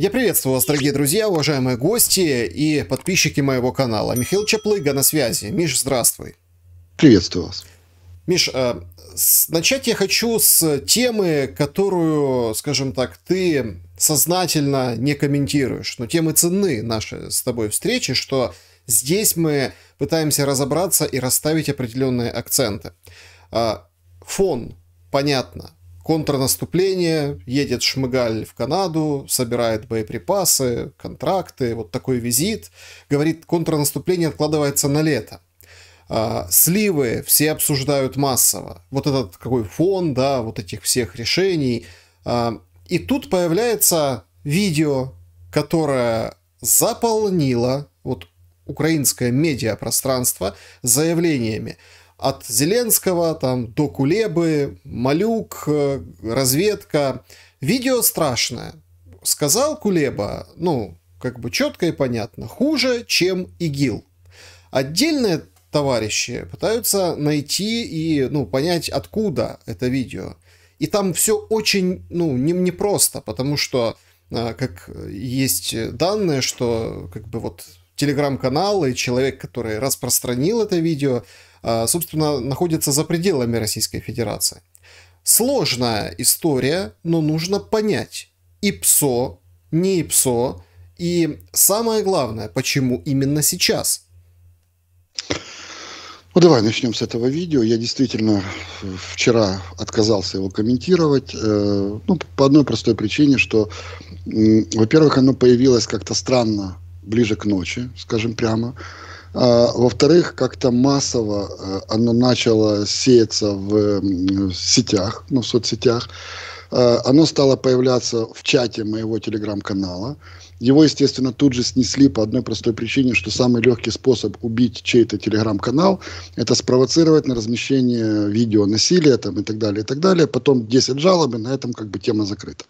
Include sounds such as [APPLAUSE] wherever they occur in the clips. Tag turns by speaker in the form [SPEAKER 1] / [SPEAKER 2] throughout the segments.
[SPEAKER 1] Я приветствую вас, дорогие друзья, уважаемые гости и подписчики моего канала. Михаил Чаплыга на связи. Миш, здравствуй.
[SPEAKER 2] Приветствую вас.
[SPEAKER 1] Миш, э, начать я хочу с темы, которую, скажем так, ты сознательно не комментируешь. Но темы ценны наши с тобой встречи, что здесь мы пытаемся разобраться и расставить определенные акценты. А, фон, понятно, контрнаступление, едет Шмыгаль в Канаду, собирает боеприпасы, контракты, вот такой визит. Говорит, контрнаступление откладывается на лето. А, сливы все обсуждают массово. Вот этот какой фон, да, вот этих всех решений. А, и тут появляется видео, которое заполнило вот украинское медиапространство заявлениями от Зеленского там, до Кулебы, Малюк, э, разведка. Видео страшное. Сказал Кулеба, ну, как бы четко и понятно, хуже, чем ИГИЛ. Отдельные товарищи пытаются найти и ну, понять, откуда это видео. И там все очень ну, не, непросто, потому что э, как есть данные, что как бы вот телеграм-канал и человек, который распространил это видео, собственно, находится за пределами Российской Федерации. Сложная история, но нужно понять, и ПСО, не ПСО, и самое главное, почему именно сейчас.
[SPEAKER 2] Ну давай начнем с этого видео. Я действительно вчера отказался его комментировать. Э, ну, по одной простой причине, что, во-первых, оно появилось как-то странно ближе к ночи, скажем прямо. А, во-вторых, как-то массово э, оно начало сеяться в сетях, ну, в соцсетях. Э, оно стало появляться в чате моего телеграм-канала. Его, естественно, тут же снесли по одной простой причине, что самый легкий способ убить чей-то телеграм-канал – это спровоцировать на размещение видео насилия там, и так далее, и так далее. Потом 10 жалоб, и на этом как бы тема закрыта.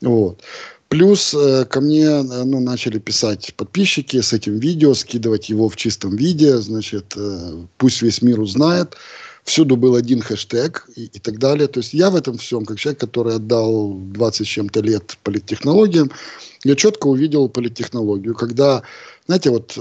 [SPEAKER 2] Вот. Плюс э, ко мне э, ну, начали писать подписчики с этим видео, скидывать его в чистом виде, значит, э, пусть весь мир узнает. Всюду был один хэштег и, и так далее. То есть я в этом всем, как человек, который отдал 20 с чем-то лет политтехнологиям, я четко увидел политтехнологию, когда, знаете, вот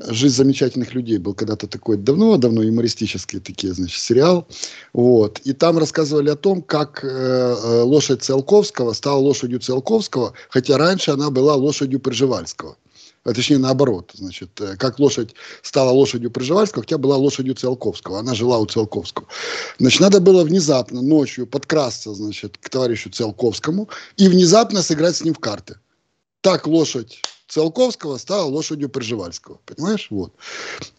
[SPEAKER 2] «Жизнь замечательных людей» был когда-то такой давно-давно юмористический такие, значит, сериал. Вот. И там рассказывали о том, как э, э, лошадь Циолковского стала лошадью Циолковского, хотя раньше она была лошадью Пржевальского. А точнее наоборот, значит, э, как лошадь стала лошадью Пржевальского, хотя была лошадью Циолковского, она жила у Циолковского. Значит, надо было внезапно ночью подкрасться, значит, к товарищу Циолковскому и внезапно сыграть с ним в карты. Так лошадь Циолковского стала лошадью Пржевальского. Понимаешь? Вот.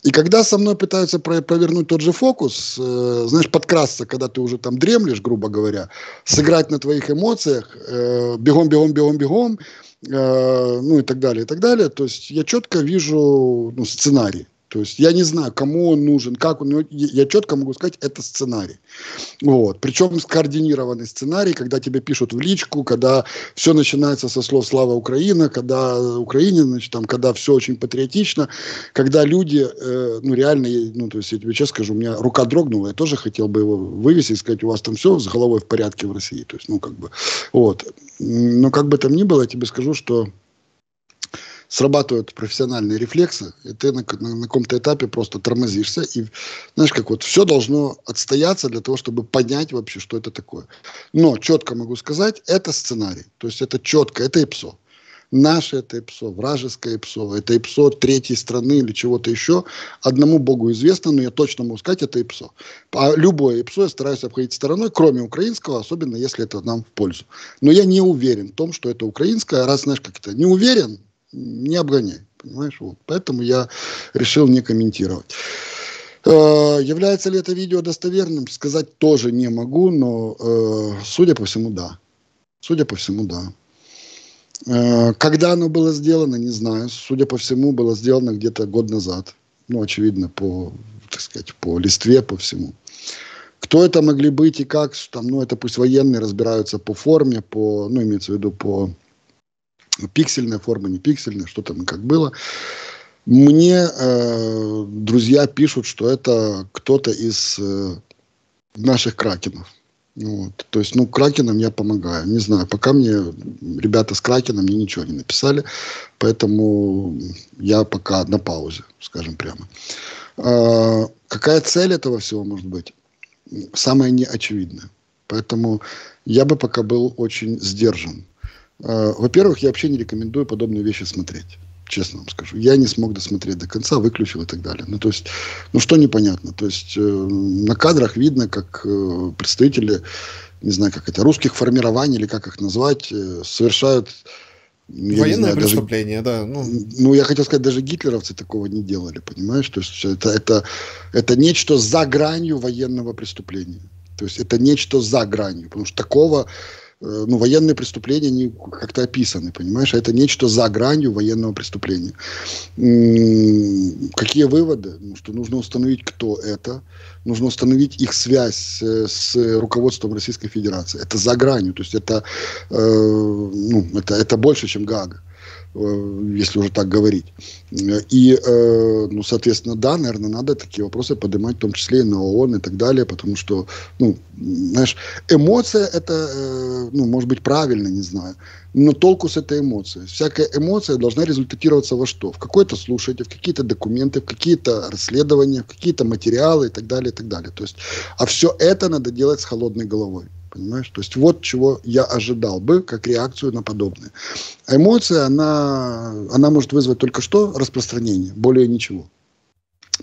[SPEAKER 2] И когда со мной пытаются провернуть тот же фокус, э, знаешь, подкрасться, когда ты уже там дремлешь, грубо говоря, сыграть на твоих эмоциях, э, бегом, бегом, бегом, бегом, э, ну и так далее, и так далее. То есть я четко вижу ну, сценарий. То есть я не знаю, кому он нужен, как он. Я четко могу сказать, это сценарий. Вот. Причем скоординированный сценарий, когда тебе пишут в личку, когда все начинается со слов «Слава Украина», когда Украине, значит, там, когда все очень патриотично, когда люди, э, ну реально, ну то есть я тебе честно скажу, у меня рука дрогнула, я тоже хотел бы его вывесить и сказать, у вас там все с головой в порядке в России. То есть, ну как бы, вот. Но как бы там ни было, я тебе скажу, что срабатывают профессиональные рефлексы, и ты на, на, на каком-то этапе просто тормозишься, и знаешь, как вот все должно отстояться для того, чтобы понять вообще, что это такое. Но четко могу сказать, это сценарий, то есть это четко, это ИПСО. Наше это ИПСО, вражеское ИПСО, это ИПСО третьей страны или чего-то еще. Одному Богу известно, но я точно могу сказать, это ИПСО. А любое ИПСО я стараюсь обходить стороной, кроме украинского, особенно если это нам в пользу. Но я не уверен в том, что это украинское, а раз, знаешь, как это, не уверен, не обгоняй. Понимаешь? Вот. Поэтому я решил не комментировать. Э, является ли это видео достоверным, сказать тоже не могу, но э, судя по всему, да. Судя по всему, да. Э, когда оно было сделано, не знаю. Судя по всему, было сделано где-то год назад. Ну, очевидно, по, так сказать, по листве, по всему. Кто это могли быть и как, там, ну, это пусть военные разбираются по форме, по, ну, имеется в виду по пиксельная форма, не пиксельная, что там как было. Мне э, друзья пишут, что это кто-то из э, наших кракенов. Вот. То есть, ну, Кракеном я помогаю. Не знаю, пока мне ребята с Кракеном мне ничего не написали, поэтому я пока на паузе, скажем прямо. А, какая цель этого всего может быть? Самая неочевидная. Поэтому я бы пока был очень сдержан. А, во-первых, я вообще не рекомендую подобные вещи смотреть честно вам скажу. Я не смог досмотреть до конца, выключил и так далее. Ну, то есть, ну, что непонятно? То есть, э, на кадрах видно, как э, представители, не знаю, как это, русских формирований, или как их назвать, э, совершают
[SPEAKER 1] Военное знаю, преступление, даже, да.
[SPEAKER 2] Ну. ну, я хотел сказать, даже гитлеровцы такого не делали, понимаешь? То есть это, это, это нечто за гранью военного преступления. То есть это нечто за гранью, потому что такого Э, ну, военные преступления, они как-то описаны, понимаешь? А это нечто за гранью военного преступления. Какие выводы? Ну, что нужно установить, кто это. Нужно установить их связь с руководством Российской Федерации. Это за гранью. То есть это, э, ну, это, это больше, чем ГАГ. Э, если уже так говорить. И, э, ну, соответственно, да, наверное, надо такие вопросы поднимать, в том числе и на ООН и так далее, потому что, ну, знаешь, эмоция это, э, ну, может быть, правильно, не знаю, но толку с этой эмоцией. Всякая эмоция должна результатироваться во что? В какое-то слушание, в какие-то документы, в какие-то расследования, в какие-то материалы и так далее, и так далее. То есть, а все это надо делать с холодной головой. Понимаешь? То есть вот чего я ожидал бы, как реакцию на подобное. А эмоция, она, она может вызвать только что? Распространение, более ничего.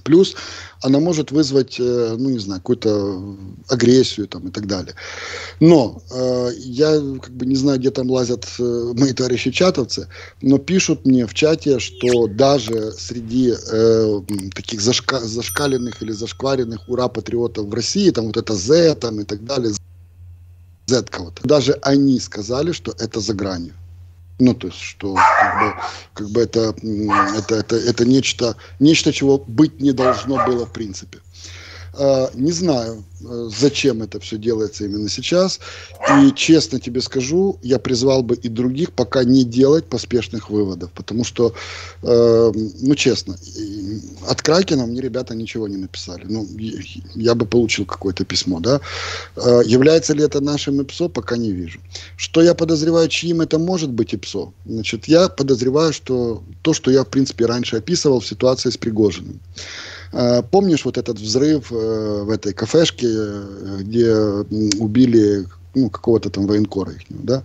[SPEAKER 2] Плюс она может вызвать, э, ну не знаю, какую-то агрессию там и так далее. Но э, я как бы не знаю, где там лазят э, мои товарищи чатовцы, но пишут мне в чате, что даже среди э, таких зашка зашкаленных или зашкваренных ура-патриотов в России, там вот это Z там и так далее, Z кого-то. Даже они сказали, что это за гранью. Ну, то есть, что как бы, как бы это, это, это, это нечто, нечто, чего быть не должно было в принципе. А, не знаю, э, зачем это все делается именно сейчас. И честно тебе скажу, я призвал бы и других пока не делать поспешных выводов. Потому что, э, ну честно, от Кракена мне ребята ничего не написали. Ну, я бы получил какое-то письмо, да. Является ли это нашим ИПСО, пока не вижу. Что я подозреваю, чьим это может быть ИПСО? Значит, я подозреваю, что то, что я, в принципе, раньше описывал в ситуации с Пригожиным. А, помнишь вот этот взрыв э, в этой кафешке, э, где убили ну, какого-то там военкора их, да,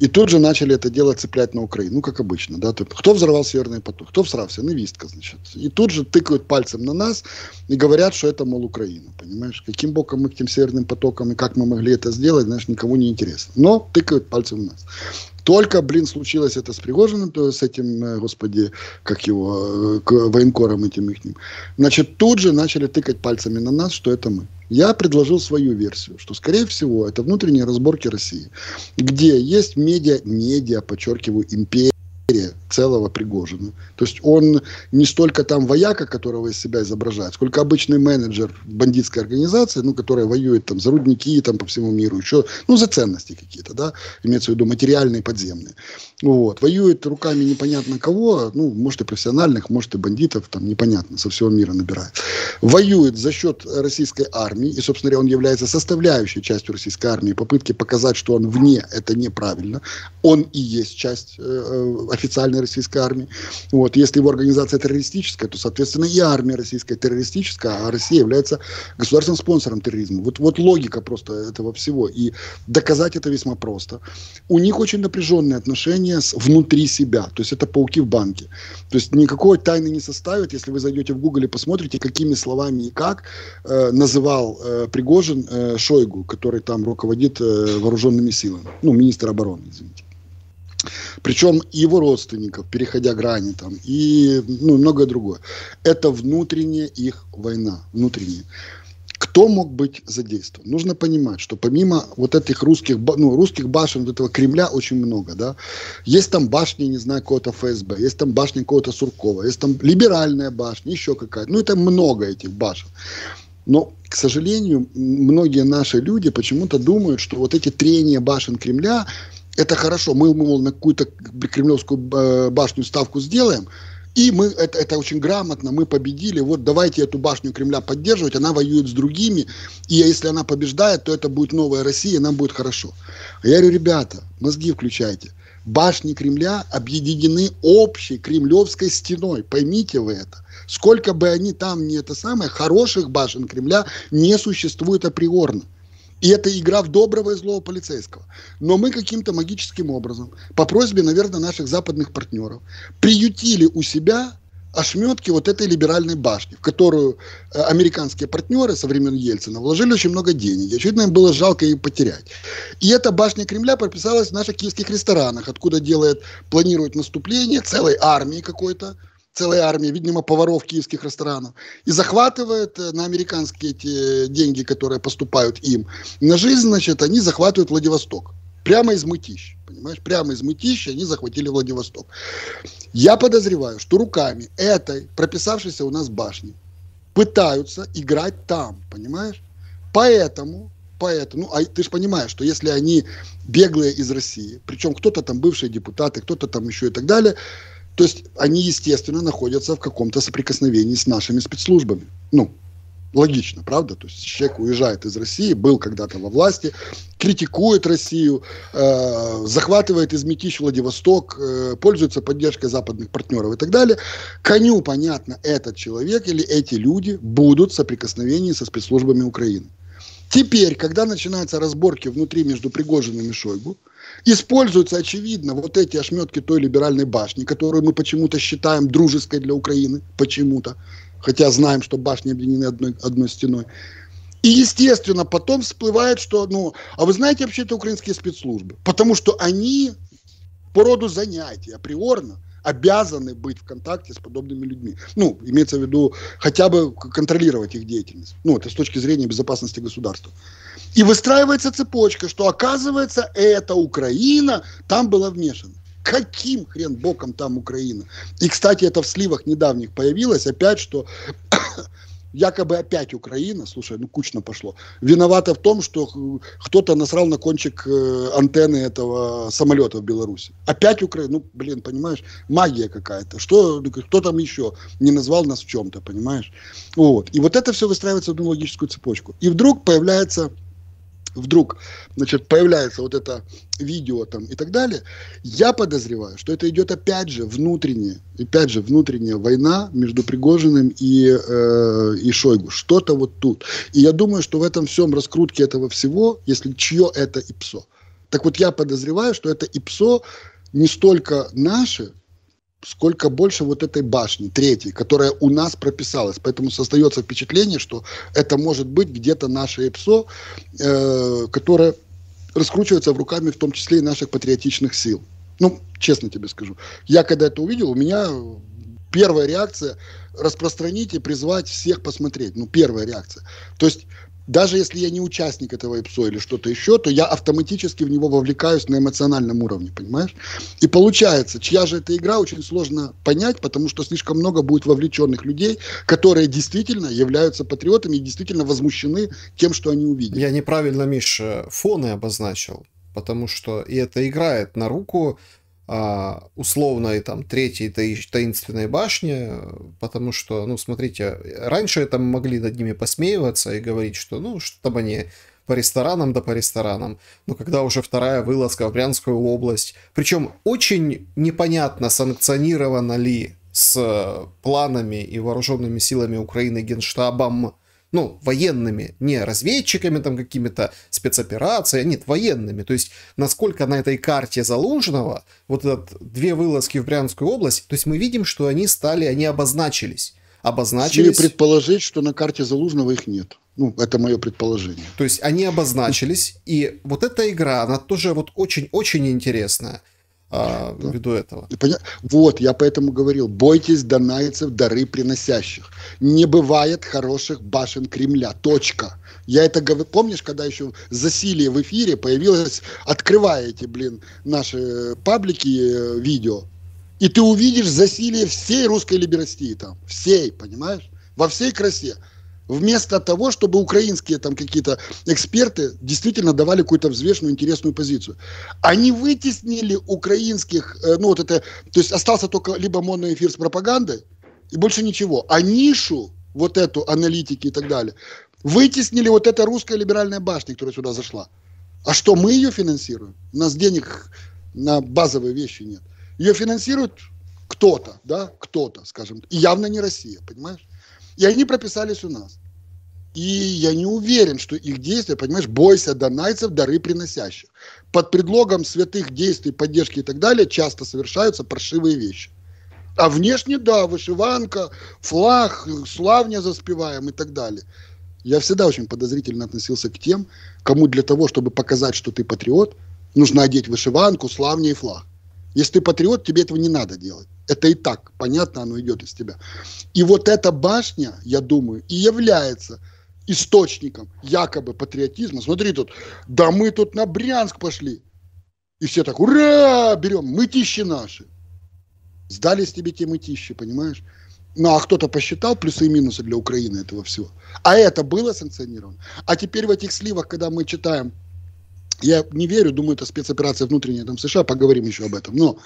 [SPEAKER 2] и тут же начали это дело цеплять на Украину, ну, как обычно, да, то, кто взорвал Северный поток, кто всрався, невистка, значит, и тут же тыкают пальцем на нас и говорят, что это, мол, Украина, понимаешь, каким боком мы к тем Северным потокам и как мы могли это сделать, знаешь, никому не интересно, но тыкают пальцем в нас. Только, блин, случилось это с Пригожиным, то с этим, э, господи, как его, э, к военкорам этим их. Значит, тут же начали тыкать пальцами на нас, что это мы. Я предложил свою версию, что, скорее всего, это внутренние разборки России, где есть медиа, медиа, подчеркиваю, империя, целого Пригожина. То есть он не столько там вояка, которого из себя изображает, сколько обычный менеджер бандитской организации, ну, которая воюет там за рудники там по всему миру, еще, ну, за ценности какие-то, да, имеется в виду материальные, подземные. Вот. Воюет руками непонятно кого, ну, может и профессиональных, может и бандитов, там непонятно, со всего мира набирает. Воюет за счет российской армии, и, собственно говоря, он является составляющей частью российской армии. Попытки показать, что он вне, это неправильно. Он и есть часть э, э официальной российской армии. Вот. Если его организация террористическая, то, соответственно, и армия российская террористическая, а Россия является государственным спонсором терроризма. Вот, вот логика просто этого всего. И доказать это весьма просто. У них очень напряженные отношения с, внутри себя. То есть это пауки в банке. То есть никакой тайны не составит, если вы зайдете в Google и посмотрите, какими словами и как э, называл э, Пригожин э, Шойгу, который там руководит э, вооруженными силами. Ну, министр обороны, извините. Причем его родственников, переходя грани там, и ну, многое другое. Это внутренняя их война, внутренняя. Кто мог быть задействован? Нужно понимать, что помимо вот этих русских, ну, русских башен, вот этого Кремля очень много, да. Есть там башни, не знаю, какого-то ФСБ, есть там башня какого-то Суркова, есть там либеральная башня, еще какая-то. Ну, это много этих башен. Но, к сожалению, многие наши люди почему-то думают, что вот эти трения башен Кремля, это хорошо. Мы, мол, на какую-то кремлевскую э, башню ставку сделаем, И мы, это, это очень грамотно, мы победили, вот давайте эту башню Кремля поддерживать, она воюет с другими, и если она побеждает, то это будет новая Россия, нам будет хорошо. А я говорю, ребята, мозги включайте. Башни Кремля объединены общей кремлевской стеной, поймите вы это. Сколько бы они там не это самое, хороших башен Кремля не существует априорно. И это игра в доброго и злого полицейского. Но мы каким-то магическим образом, по просьбе, наверное, наших западных партнеров, приютили у себя ошметки вот этой либеральной башни, в которую э, американские партнеры со времен Ельцина вложили очень много денег. Очевидно, им было жалко ее потерять. И эта башня Кремля прописалась в наших киевских ресторанах, откуда делает, планирует наступление целой армии какой-то, целая армия, видимо, поваров киевских ресторанов, и захватывает э, на американские эти деньги, которые поступают им, на жизнь, значит, они захватывают Владивосток. Прямо из мытищ, понимаешь? Прямо из мытищ они захватили Владивосток. Я подозреваю, что руками этой прописавшейся у нас башни пытаются играть там, понимаешь? Поэтому поэтому, ну, а ты же понимаешь, что если они беглые из России, причем кто-то там бывшие депутаты, кто-то там еще и так далее, то есть они, естественно, находятся в каком-то соприкосновении с нашими спецслужбами. Ну, логично, правда? То есть человек уезжает из России, был когда-то во власти, критикует Россию, э, захватывает из Метищ Владивосток, э, пользуется поддержкой западных партнеров и так далее. Коню, понятно, этот человек или эти люди будут в соприкосновении со спецслужбами Украины. Теперь, когда начинаются разборки внутри между Пригожиным и Шойгу, Используются, очевидно, вот эти ошметки той либеральной башни, которую мы почему-то считаем дружеской для Украины, почему-то, хотя знаем, что башни объединены одной, одной стеной. И, естественно, потом всплывает, что, ну, а вы знаете вообще это украинские спецслужбы? Потому что они по роду занятий априорно обязаны быть в контакте с подобными людьми. Ну, имеется в виду хотя бы контролировать их деятельность. Ну, это с точки зрения безопасности государства. И выстраивается цепочка, что оказывается, эта Украина там была вмешана. Каким хрен боком там Украина? И, кстати, это в сливах недавних появилось опять, что якобы опять Украина, слушай, ну кучно пошло, виновата в том, что кто-то насрал на кончик э, антенны этого самолета в Беларуси. Опять Украина, ну блин, понимаешь, магия какая-то. Что, кто там еще не назвал нас в чем-то, понимаешь? Вот. И вот это все выстраивается в одну логическую цепочку. И вдруг появляется вдруг значит, появляется вот это видео там и так далее, я подозреваю, что это идет опять же внутренняя, опять же внутренняя война между Пригожиным и, э, и Шойгу. Что-то вот тут. И я думаю, что в этом всем раскрутке этого всего, если чье это ИПСО. Так вот я подозреваю, что это ИПСО не столько наше, сколько больше вот этой башни, третьей, которая у нас прописалась. Поэтому создается впечатление, что это может быть где-то наше ЭПСО, э, которое раскручивается в руками в том числе и наших патриотичных сил. Ну, честно тебе скажу. Я когда это увидел, у меня первая реакция распространить и призвать всех посмотреть. Ну, первая реакция. То есть даже если я не участник этого ИПСО или что-то еще, то я автоматически в него вовлекаюсь на эмоциональном уровне, понимаешь? И получается, чья же эта игра, очень сложно понять, потому что слишком много будет вовлеченных людей, которые действительно являются патриотами и действительно возмущены тем, что они увидели.
[SPEAKER 1] Я неправильно, Миш, фоны обозначил, потому что и это играет на руку условной там третьей таинственной башни, потому что, ну, смотрите, раньше это могли над ними посмеиваться и говорить, что, ну, что там они по ресторанам да по ресторанам. Но когда уже вторая вылазка в Брянскую область, причем очень непонятно, санкционировано ли с планами и вооруженными силами Украины Генштабом ну, военными, не разведчиками там какими-то спецоперациями, нет, военными. То есть, насколько на этой карте Залужного, вот этот две вылазки в Брянскую область, то есть мы видим, что они стали, они обозначились. Обозначились...
[SPEAKER 2] Смею предположить, что на карте Залужного их нет. Ну, это мое предположение.
[SPEAKER 1] То есть они обозначились, и вот эта игра, она тоже вот очень-очень интересная а, да. ввиду этого.
[SPEAKER 2] Вот, я поэтому говорил, бойтесь донайцев, дары приносящих. Не бывает хороших башен Кремля, точка. Я это говорю, помнишь, когда еще засилие в эфире появилось, открываете, блин, наши паблики, э, видео, и ты увидишь засилие всей русской либерастии там, всей, понимаешь, во всей красе. Вместо того, чтобы украинские там какие-то эксперты действительно давали какую-то взвешенную, интересную позицию. Они вытеснили украинских, э, ну вот это, то есть остался только либо моноэфир с пропагандой, и больше ничего. А нишу, вот эту аналитики и так далее, вытеснили вот эта русская либеральная башня, которая сюда зашла. А что, мы ее финансируем? У нас денег на базовые вещи нет. Ее финансирует кто-то, да, кто-то, скажем, явно не Россия, понимаешь? И они прописались у нас. И я не уверен, что их действия, понимаешь, бойся донайцев, дары приносящих. Под предлогом святых действий, поддержки и так далее часто совершаются паршивые вещи. А внешне, да, вышиванка, флаг, славня заспеваем и так далее. Я всегда очень подозрительно относился к тем, кому для того, чтобы показать, что ты патриот, нужно одеть вышиванку, славня и флаг. Если ты патриот, тебе этого не надо делать. Это и так, понятно, оно идет из тебя. И вот эта башня, я думаю, и является источником якобы патриотизма. Смотри тут, да мы тут на Брянск пошли. И все так, ура, берем, мытищи наши. Сдались тебе те мытищи, понимаешь? Ну, а кто-то посчитал плюсы и минусы для Украины этого всего. А это было санкционировано. А теперь в этих сливах, когда мы читаем я не верю, думаю, это спецоперация внутренняя там США, поговорим еще об этом. Но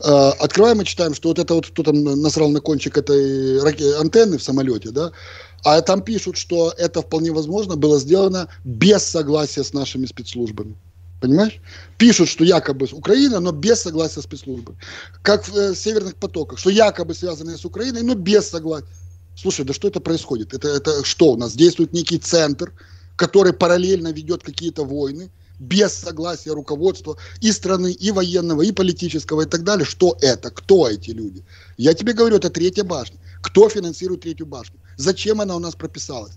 [SPEAKER 2] э, открываем и читаем, что вот это вот кто там насрал на кончик этой антенны в самолете, да, а там пишут, что это вполне возможно было сделано без согласия с нашими спецслужбами. Понимаешь? Пишут, что якобы Украина, но без согласия спецслужбы. Как в э, северных потоках, что якобы связаны с Украиной, но без согласия. Слушай, да что это происходит? Это, это что у нас? Действует некий центр, который параллельно ведет какие-то войны, без согласия руководства и страны, и военного, и политического, и так далее. Что это? Кто эти люди? Я тебе говорю, это третья башня. Кто финансирует третью башню? Зачем она у нас прописалась?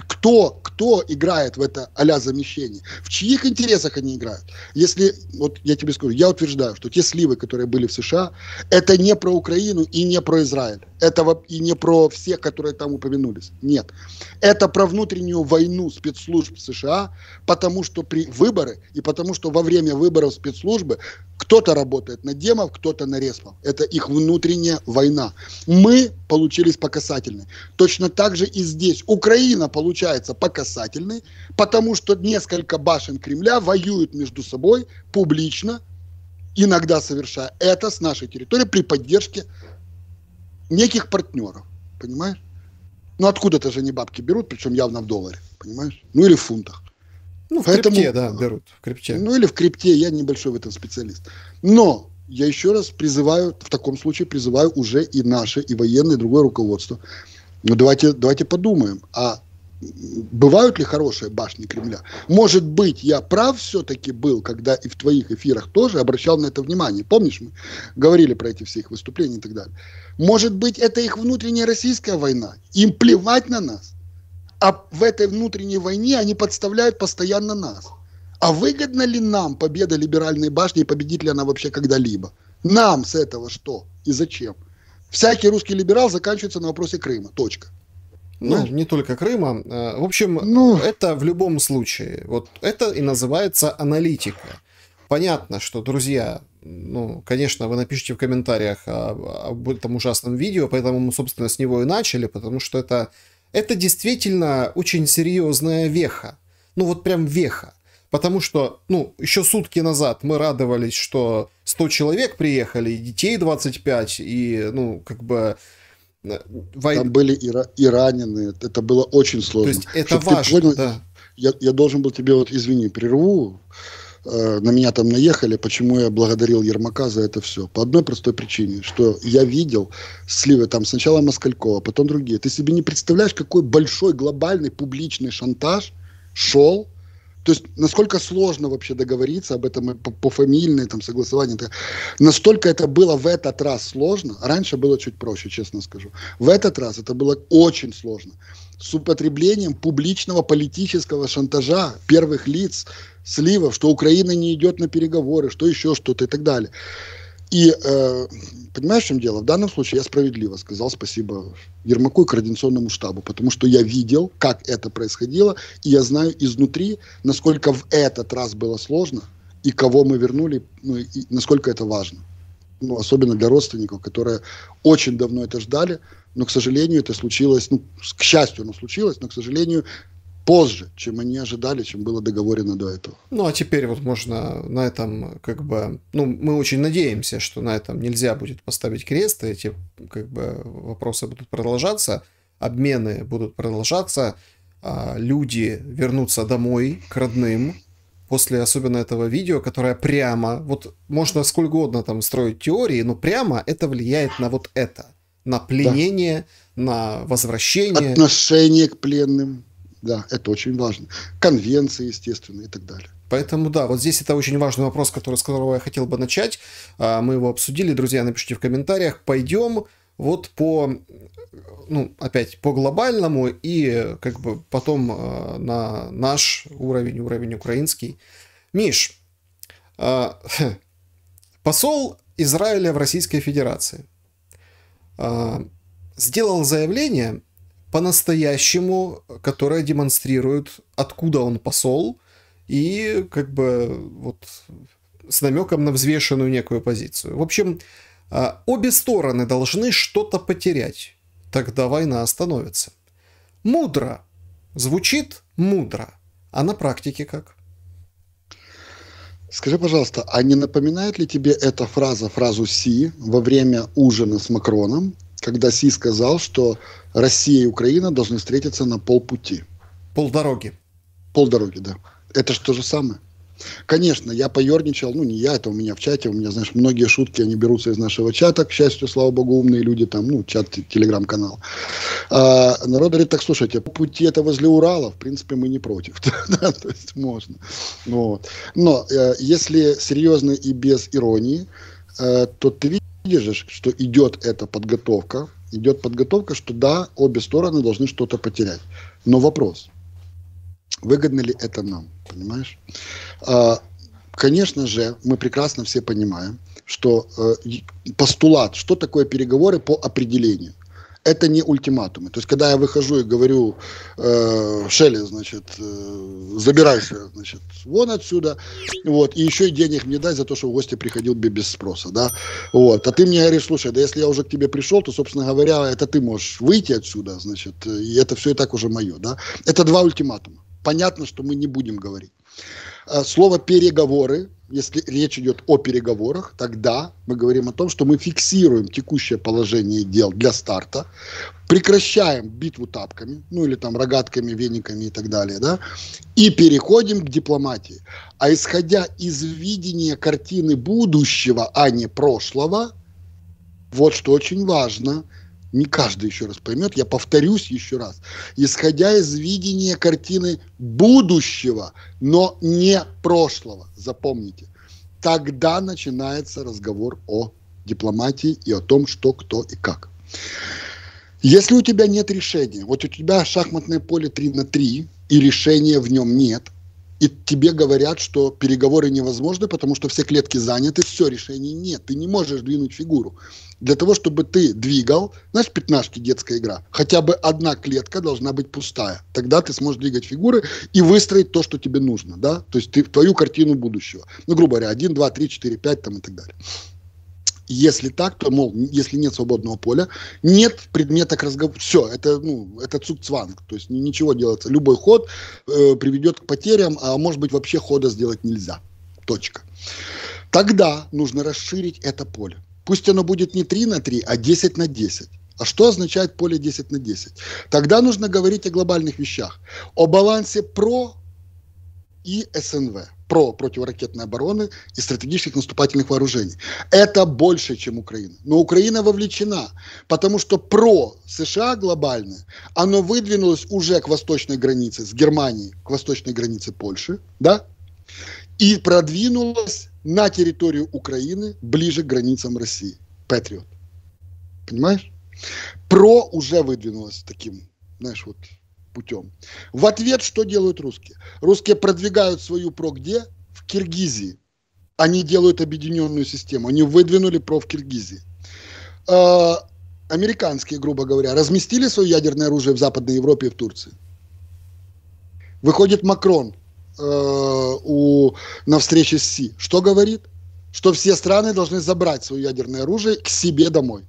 [SPEAKER 2] кто, кто играет в это а замещение, в чьих интересах они играют. Если, вот я тебе скажу, я утверждаю, что те сливы, которые были в США, это не про Украину и не про Израиль. Это и не про всех, которые там упомянулись. Нет. Это про внутреннюю войну спецслужб США, потому что при выборы и потому что во время выборов спецслужбы кто-то работает на демов, кто-то на респов. Это их внутренняя война. Мы получились по касательной. Точно так же и здесь. Украина получается по потому что несколько башен Кремля воюют между собой публично, иногда совершая это с нашей территории при поддержке неких партнеров, понимаешь? Ну откуда-то же они бабки берут, причем явно в долларе, понимаешь? Ну или в фунтах.
[SPEAKER 1] Ну, в Поэтому, крипте, да, берут, в крипте.
[SPEAKER 2] Ну или в крипте, я небольшой в этом специалист. Но я еще раз призываю, в таком случае призываю уже и наше, и военное, и другое руководство. Ну давайте, давайте подумаем, а бывают ли хорошие башни Кремля? Может быть, я прав все-таки был, когда и в твоих эфирах тоже обращал на это внимание. Помнишь, мы говорили про эти все их выступления и так далее. Может быть, это их внутренняя российская война. Им плевать на нас. А в этой внутренней войне они подставляют постоянно нас. А выгодна ли нам победа либеральной башни и победит ли она вообще когда-либо? Нам с этого что и зачем? Всякий русский либерал заканчивается на вопросе Крыма. Точка.
[SPEAKER 1] Ну, Знаешь? не только Крыма. А, в общем, ну... это в любом случае. Вот это и называется аналитика. Понятно, что, друзья, ну, конечно, вы напишите в комментариях об этом ужасном видео, поэтому мы, собственно, с него и начали, потому что это, это действительно очень серьезная веха. Ну, вот прям веха. Потому что, ну, еще сутки назад мы радовались, что 100 человек приехали, и детей 25, и, ну, как бы
[SPEAKER 2] Вой... Там были и, и раненые, это было очень сложно. То есть
[SPEAKER 1] это Чтоб важно, понял, да.
[SPEAKER 2] Я, я должен был тебе, вот извини, прерву, э, на меня там наехали, почему я благодарил Ермака за это все. По одной простой причине, что я видел сливы там сначала Москалькова, потом другие. Ты себе не представляешь, какой большой глобальный публичный шантаж шел то есть, насколько сложно вообще договориться об этом по, по фамильной там, согласованию. Настолько это было в этот раз сложно. Раньше было чуть проще, честно скажу. В этот раз это было очень сложно. С употреблением публичного политического шантажа первых лиц, сливов, что Украина не идет на переговоры, что еще что-то и так далее. И э, понимаешь, в чем дело? В данном случае я справедливо сказал спасибо Ермаку и координационному штабу, потому что я видел, как это происходило, и я знаю изнутри, насколько в этот раз было сложно, и кого мы вернули, ну, и насколько это важно. Ну, особенно для родственников, которые очень давно это ждали, но, к сожалению, это случилось, ну, к счастью, оно случилось, но, к сожалению, позже, чем они ожидали, чем было договорено до этого.
[SPEAKER 1] Ну, а теперь вот можно на этом как бы... Ну, мы очень надеемся, что на этом нельзя будет поставить крест, и эти как бы вопросы будут продолжаться, обмены будут продолжаться, а люди вернутся домой к родным, после особенно этого видео, которое прямо, вот можно сколько угодно там строить теории, но прямо это влияет на вот это, на пленение, да. на возвращение.
[SPEAKER 2] Отношение к пленным. Да, это очень важно. Конвенции, естественно, и так далее.
[SPEAKER 1] Поэтому да, вот здесь это очень важный вопрос, который, с которого я хотел бы начать. А, мы его обсудили, друзья, напишите в комментариях. Пойдем вот по, ну, опять по глобальному и как бы потом а, на наш уровень, уровень украинский. Миш, а, [LAUGHS] посол Израиля в Российской Федерации сделал заявление, по-настоящему, которая демонстрирует, откуда он посол, и как бы вот с намеком на взвешенную некую позицию. В общем, а, обе стороны должны что-то потерять. Тогда война остановится. Мудро. Звучит мудро. А на практике как?
[SPEAKER 2] Скажи, пожалуйста, а не напоминает ли тебе эта фраза, фразу Си во время ужина с Макроном, когда Си сказал, что Россия и Украина должны встретиться на полпути.
[SPEAKER 1] Полдороги.
[SPEAKER 2] Полдороги, да. Это же то же самое. Конечно, я поерничал, ну не я, это у меня в чате, у меня, знаешь, многие шутки, они берутся из нашего чата, к счастью, слава богу, умные люди там, ну, чат, телеграм-канал. А, народ говорит, так, слушайте, по пути это возле Урала, в принципе, мы не против, [LAUGHS] да, то есть можно. Вот. Но э, если серьезно и без иронии, э, то ты видишь, что идет эта подготовка, идет подготовка, что да, обе стороны должны что-то потерять. Но вопрос, выгодно ли это нам, понимаешь? А, конечно же, мы прекрасно все понимаем, что э, постулат, что такое переговоры по определению это не ультиматумы. То есть, когда я выхожу и говорю э, Шелли, значит, э, забирайся, значит, вон отсюда, вот, и еще и денег мне дай за то, что в гости приходил без спроса, да, вот, а ты мне говоришь, слушай, да если я уже к тебе пришел, то, собственно говоря, это ты можешь выйти отсюда, значит, и это все и так уже мое, да. Это два ультиматума. Понятно, что мы не будем говорить. А слово переговоры если речь идет о переговорах, тогда мы говорим о том, что мы фиксируем текущее положение дел для старта, прекращаем битву тапками, ну или там рогатками, вениками и так далее, да, и переходим к дипломатии. А исходя из видения картины будущего, а не прошлого, вот что очень важно – не каждый еще раз поймет, я повторюсь еще раз, исходя из видения картины будущего, но не прошлого, запомните, тогда начинается разговор о дипломатии и о том, что, кто и как. Если у тебя нет решения, вот у тебя шахматное поле 3 на 3, и решения в нем нет, и тебе говорят, что переговоры невозможны, потому что все клетки заняты, все, решений нет, ты не можешь двинуть фигуру для того, чтобы ты двигал, знаешь, пятнашки детская игра, хотя бы одна клетка должна быть пустая. Тогда ты сможешь двигать фигуры и выстроить то, что тебе нужно, да, то есть ты, твою картину будущего. Ну, грубо говоря, 1, 2, 3, 4, 5 там и так далее. Если так, то, мол, если нет свободного поля, нет предмета к разговору. Все, это, ну, это цукцванг. То есть ничего делается. Любой ход э, приведет к потерям, а может быть вообще хода сделать нельзя. Точка. Тогда нужно расширить это поле. Пусть оно будет не 3 на 3, а 10 на 10. А что означает поле 10 на 10? Тогда нужно говорить о глобальных вещах. О балансе ПРО и СНВ. ПРО противоракетной обороны и стратегических наступательных вооружений. Это больше, чем Украина. Но Украина вовлечена, потому что ПРО США глобальное, оно выдвинулось уже к восточной границе, с Германией к восточной границе Польши, да? И продвинулось на территорию Украины ближе к границам России. Патриот. Понимаешь? ПРО уже выдвинулось таким, знаешь, вот путем. В ответ что делают русские? Русские продвигают свою ПРО где? В Киргизии. Они делают объединенную систему. Они выдвинули ПРО в Киргизии. Э, американские, грубо говоря, разместили свое ядерное оружие в Западной Европе и в Турции. Выходит Макрон, Э, у, на встрече с Си, что говорит? Что все страны должны забрать свое ядерное оружие к себе домой.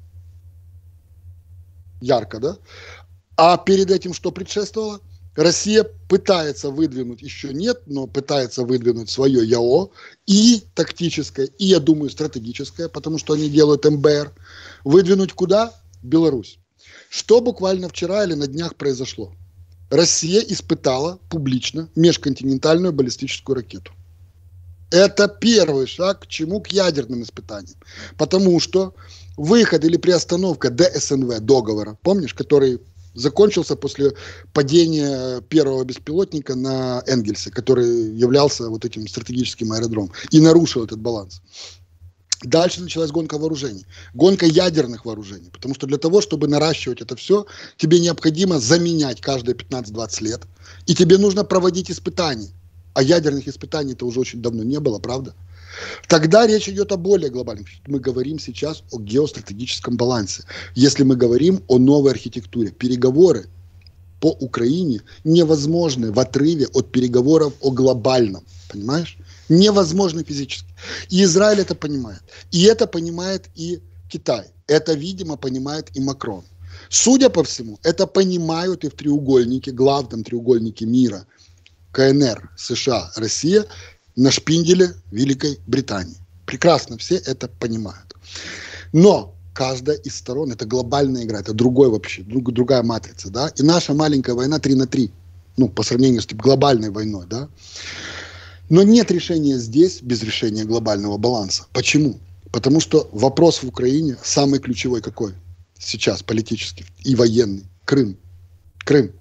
[SPEAKER 2] ярко, да? А перед этим что предшествовало? Россия пытается выдвинуть, еще нет, но пытается выдвинуть свое ЯО и тактическое, и, я думаю, стратегическое, потому что они делают МБР. Выдвинуть куда? Беларусь. Что буквально вчера или на днях произошло? Россия испытала публично межконтинентальную баллистическую ракету. Это первый шаг к чему? К ядерным испытаниям. Потому что выход или приостановка ДСНВ договора, помнишь, который закончился после падения первого беспилотника на Энгельсе, который являлся вот этим стратегическим аэродромом и нарушил этот баланс. Дальше началась гонка вооружений, гонка ядерных вооружений, потому что для того, чтобы наращивать это все, тебе необходимо заменять каждые 15-20 лет, и тебе нужно проводить испытания. А ядерных испытаний-то уже очень давно не было, правда? Тогда речь идет о более глобальном. Мы говорим сейчас о геостратегическом балансе. Если мы говорим о новой архитектуре, переговоры по Украине невозможны в отрыве от переговоров о глобальном. Понимаешь? Невозможно физически. И Израиль это понимает. И это понимает и Китай. Это, видимо, понимает и Макрон. Судя по всему, это понимают и в треугольнике, главном треугольнике мира, КНР, США, Россия, на шпинделе Великой Британии. Прекрасно все это понимают. Но каждая из сторон, это глобальная игра, это другой вообще, друг, другая матрица, да, и наша маленькая война 3 на 3, ну, по сравнению с глобальной войной, да. Но нет решения здесь без решения глобального баланса. Почему? Потому что вопрос в Украине самый ключевой какой сейчас политический и военный. Крым. Крым.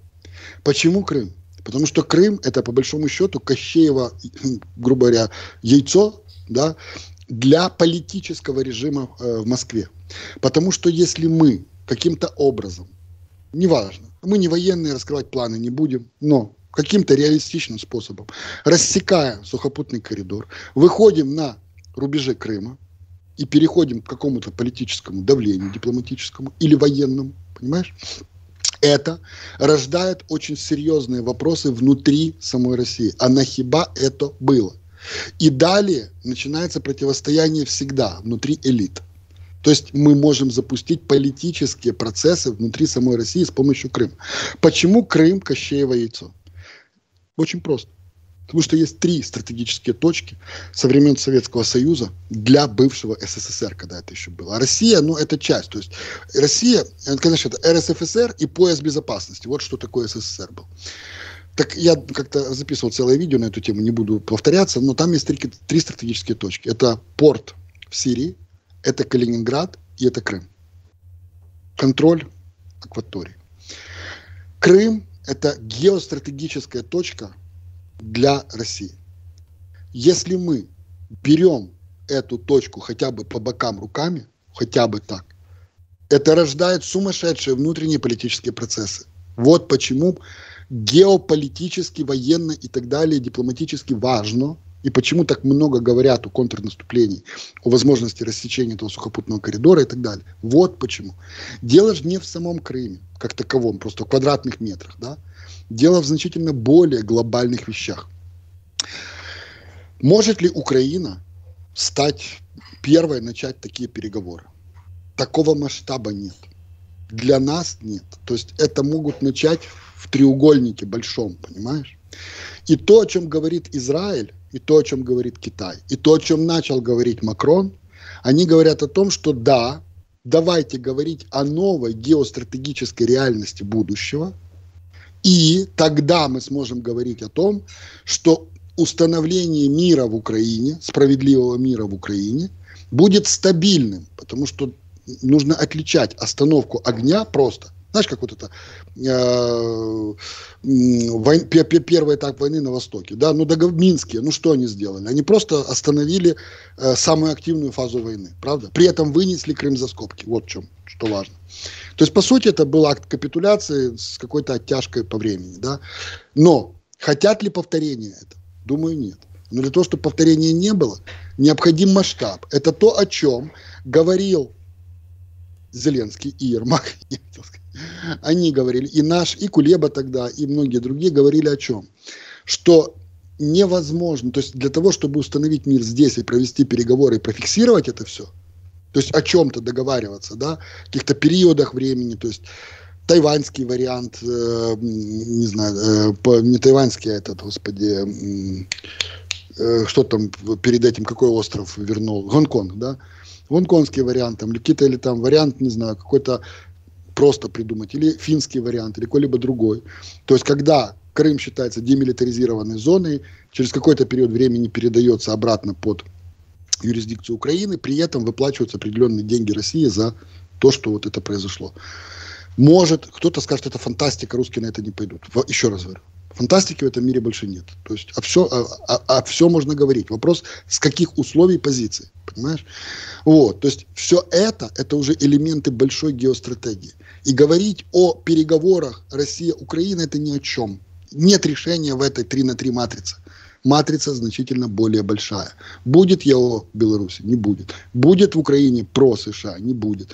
[SPEAKER 2] Почему Крым? Потому что Крым это по большому счету Кощеево, [LAUGHS] грубо говоря, яйцо, да, для политического режима э, в Москве. Потому что если мы каким-то образом, неважно, мы не военные, раскрывать планы не будем, но каким-то реалистичным способом, рассекая сухопутный коридор, выходим на рубежи Крыма и переходим к какому-то политическому давлению, дипломатическому или военному, понимаешь? Это рождает очень серьезные вопросы внутри самой России. А нахиба это было? И далее начинается противостояние всегда внутри элит. То есть мы можем запустить политические процессы внутри самой России с помощью Крыма. Почему Крым Кощеево яйцо? Очень просто. Потому что есть три стратегические точки со времен Советского Союза для бывшего СССР, когда это еще было. А Россия, ну, это часть. То есть Россия, конечно, это РСФСР и пояс безопасности. Вот что такое СССР был. Так я как-то записывал целое видео на эту тему, не буду повторяться, но там есть три, три стратегические точки. Это порт в Сирии, это Калининград и это Крым. Контроль акватории. Крым – это геостратегическая точка – для России. Если мы берем эту точку хотя бы по бокам руками, хотя бы так, это рождает сумасшедшие внутренние политические процессы. Вот почему геополитически, военно и так далее, дипломатически важно, и почему так много говорят о контрнаступлении, о возможности рассечения этого сухопутного коридора и так далее. Вот почему. Дело же не в самом Крыме, как таковом, просто в квадратных метрах, да, Дело в значительно более глобальных вещах. Может ли Украина стать первой начать такие переговоры? Такого масштаба нет. Для нас нет. То есть это могут начать в треугольнике большом, понимаешь? И то, о чем говорит Израиль, и то, о чем говорит Китай, и то, о чем начал говорить Макрон, они говорят о том, что да, давайте говорить о новой геостратегической реальности будущего – и тогда мы сможем говорить о том, что установление мира в Украине, справедливого мира в Украине, будет стабильным, потому что нужно отличать остановку огня просто. Знаешь, как вот это э, вой, первый этап войны на Востоке, да, ну договор Минские, ну что они сделали? Они просто остановили э, самую активную фазу войны, правда? При этом вынесли Крым за скобки, вот в чем, что важно. То есть, по сути, это был акт капитуляции с какой-то оттяжкой по времени. Да? Но хотят ли повторения это? Думаю, нет. Но для того, чтобы повторения не было, необходим масштаб. Это то, о чем говорил Зеленский и Ермак. [LAUGHS] Они говорили, и наш, и Кулеба тогда, и многие другие говорили о чем? Что невозможно, то есть для того, чтобы установить мир здесь и провести переговоры и профиксировать это все – То есть о чем-то договариваться, да, каких-то периодах времени, то есть тайваньский вариант, э, не знаю, э, не тайваньский, а этот, господи, э, что там перед этим, какой остров вернул, Гонконг, да, гонконгский вариант, там, или какие-то, или там вариант, не знаю, какой-то просто придумать, или финский вариант, или какой-либо другой. То есть, когда Крым считается демилитаризированной зоной, через какой-то период времени передается обратно под юрисдикцию Украины, при этом выплачиваются определенные деньги России за то, что вот это произошло. Может, кто-то скажет, это фантастика, русские на это не пойдут. Еще раз говорю, фантастики в этом мире больше нет. То есть, а все, а, а, а все можно говорить. Вопрос, с каких условий позиции, понимаешь? Вот, то есть, все это, это уже элементы большой геостратегии. И говорить о переговорах Россия-Украина, это ни о чем. Нет решения в этой 3 на 3 матрице матрица значительно более большая. Будет ЕО Беларуси? Не будет. Будет в Украине про США? Не будет.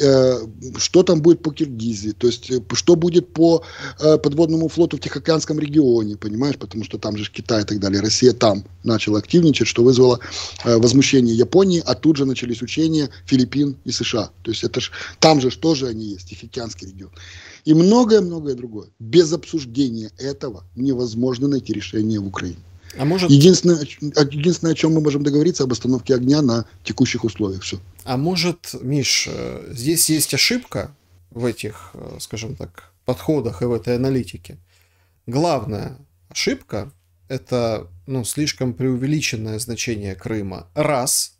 [SPEAKER 2] Э, что там будет по Киргизии, то есть э, что будет по э, подводному флоту в Тихоокеанском регионе, понимаешь, потому что там же Китай и так далее, Россия там начала активничать, что вызвало возмущение Японии, а тут же начались учения Филиппин и США, то есть это ж, там же тоже они есть, Тихоокеанский регион. И многое-многое другое. Без обсуждения этого невозможно найти решение в Украине. А может... единственное, единственное, о чем мы можем договориться, об остановке огня на текущих условиях. Все.
[SPEAKER 1] А может, Миш, э, здесь есть ошибка в этих, э, скажем так, подходах и в этой аналитике. Главная ошибка – это ну, слишком преувеличенное значение Крыма. Раз.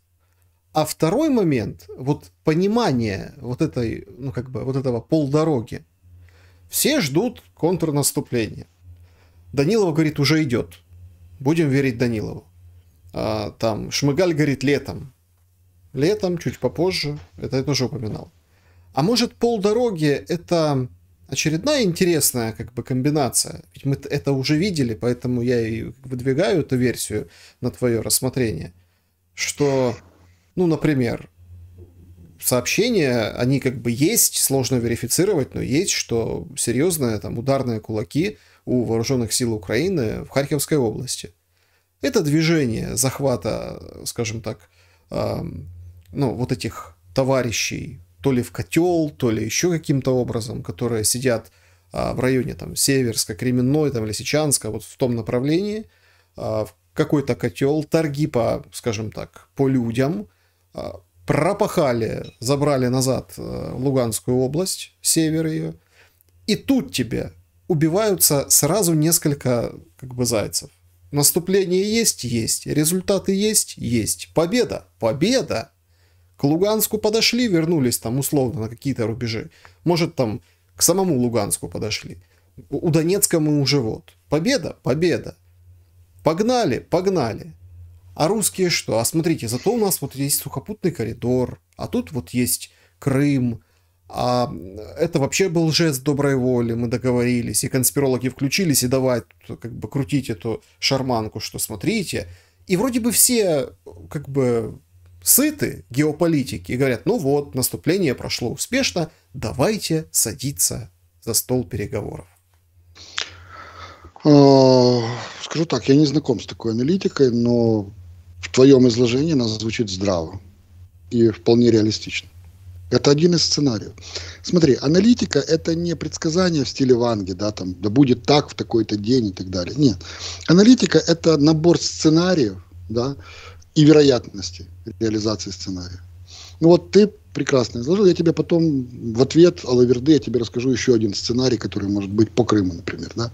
[SPEAKER 1] А второй момент, вот понимание вот этой, ну как бы, вот этого полдороги. Все ждут контрнаступления. Данилов говорит, уже идет. Будем верить Данилову. А, там Шмыгаль говорит летом. Летом, чуть попозже. Это я тоже упоминал. А может полдороги это очередная интересная как бы комбинация. Ведь мы это уже видели, поэтому я и выдвигаю эту версию на твое рассмотрение. Что, ну, например, сообщения, они как бы есть, сложно верифицировать, но есть, что серьезные там ударные кулаки – у вооруженных сил Украины в Харьковской области. Это движение захвата, скажем так, ну, вот этих товарищей, то ли в котел, то ли еще каким-то образом, которые сидят э, в районе там Северска, Кременной, там Лисичанска, вот в том направлении, э, в какой-то котел, торги по, скажем так, по людям, э, пропахали, забрали назад Луганскую область, север ее, и тут тебе убиваются сразу несколько как бы зайцев. Наступление есть? Есть. Результаты есть? Есть. Победа? Победа! К Луганску подошли, вернулись там условно на какие-то рубежи. Может там к самому Луганску подошли. У Донецка мы уже вот. Победа? Победа. Погнали? Погнали. А русские что? А смотрите, зато у нас вот есть сухопутный коридор, а тут вот есть Крым, а это вообще был жест доброй воли, мы договорились, и конспирологи включились, и давай как бы крутить эту шарманку, что смотрите. И вроде бы все как бы сыты геополитики и говорят, ну вот, наступление прошло успешно, давайте садиться за стол переговоров.
[SPEAKER 2] А, скажу так, я не знаком с такой аналитикой, но в твоем изложении она звучит здраво и вполне реалистично. Это один из сценариев. Смотри, аналитика – это не предсказание в стиле Ванги, да, там, да будет так в такой-то день и так далее. Нет. Аналитика – это набор сценариев, да, и вероятности реализации сценария. Ну вот ты прекрасно изложил, я тебе потом в ответ, Алаверды, я тебе расскажу еще один сценарий, который может быть по Крыму, например, да.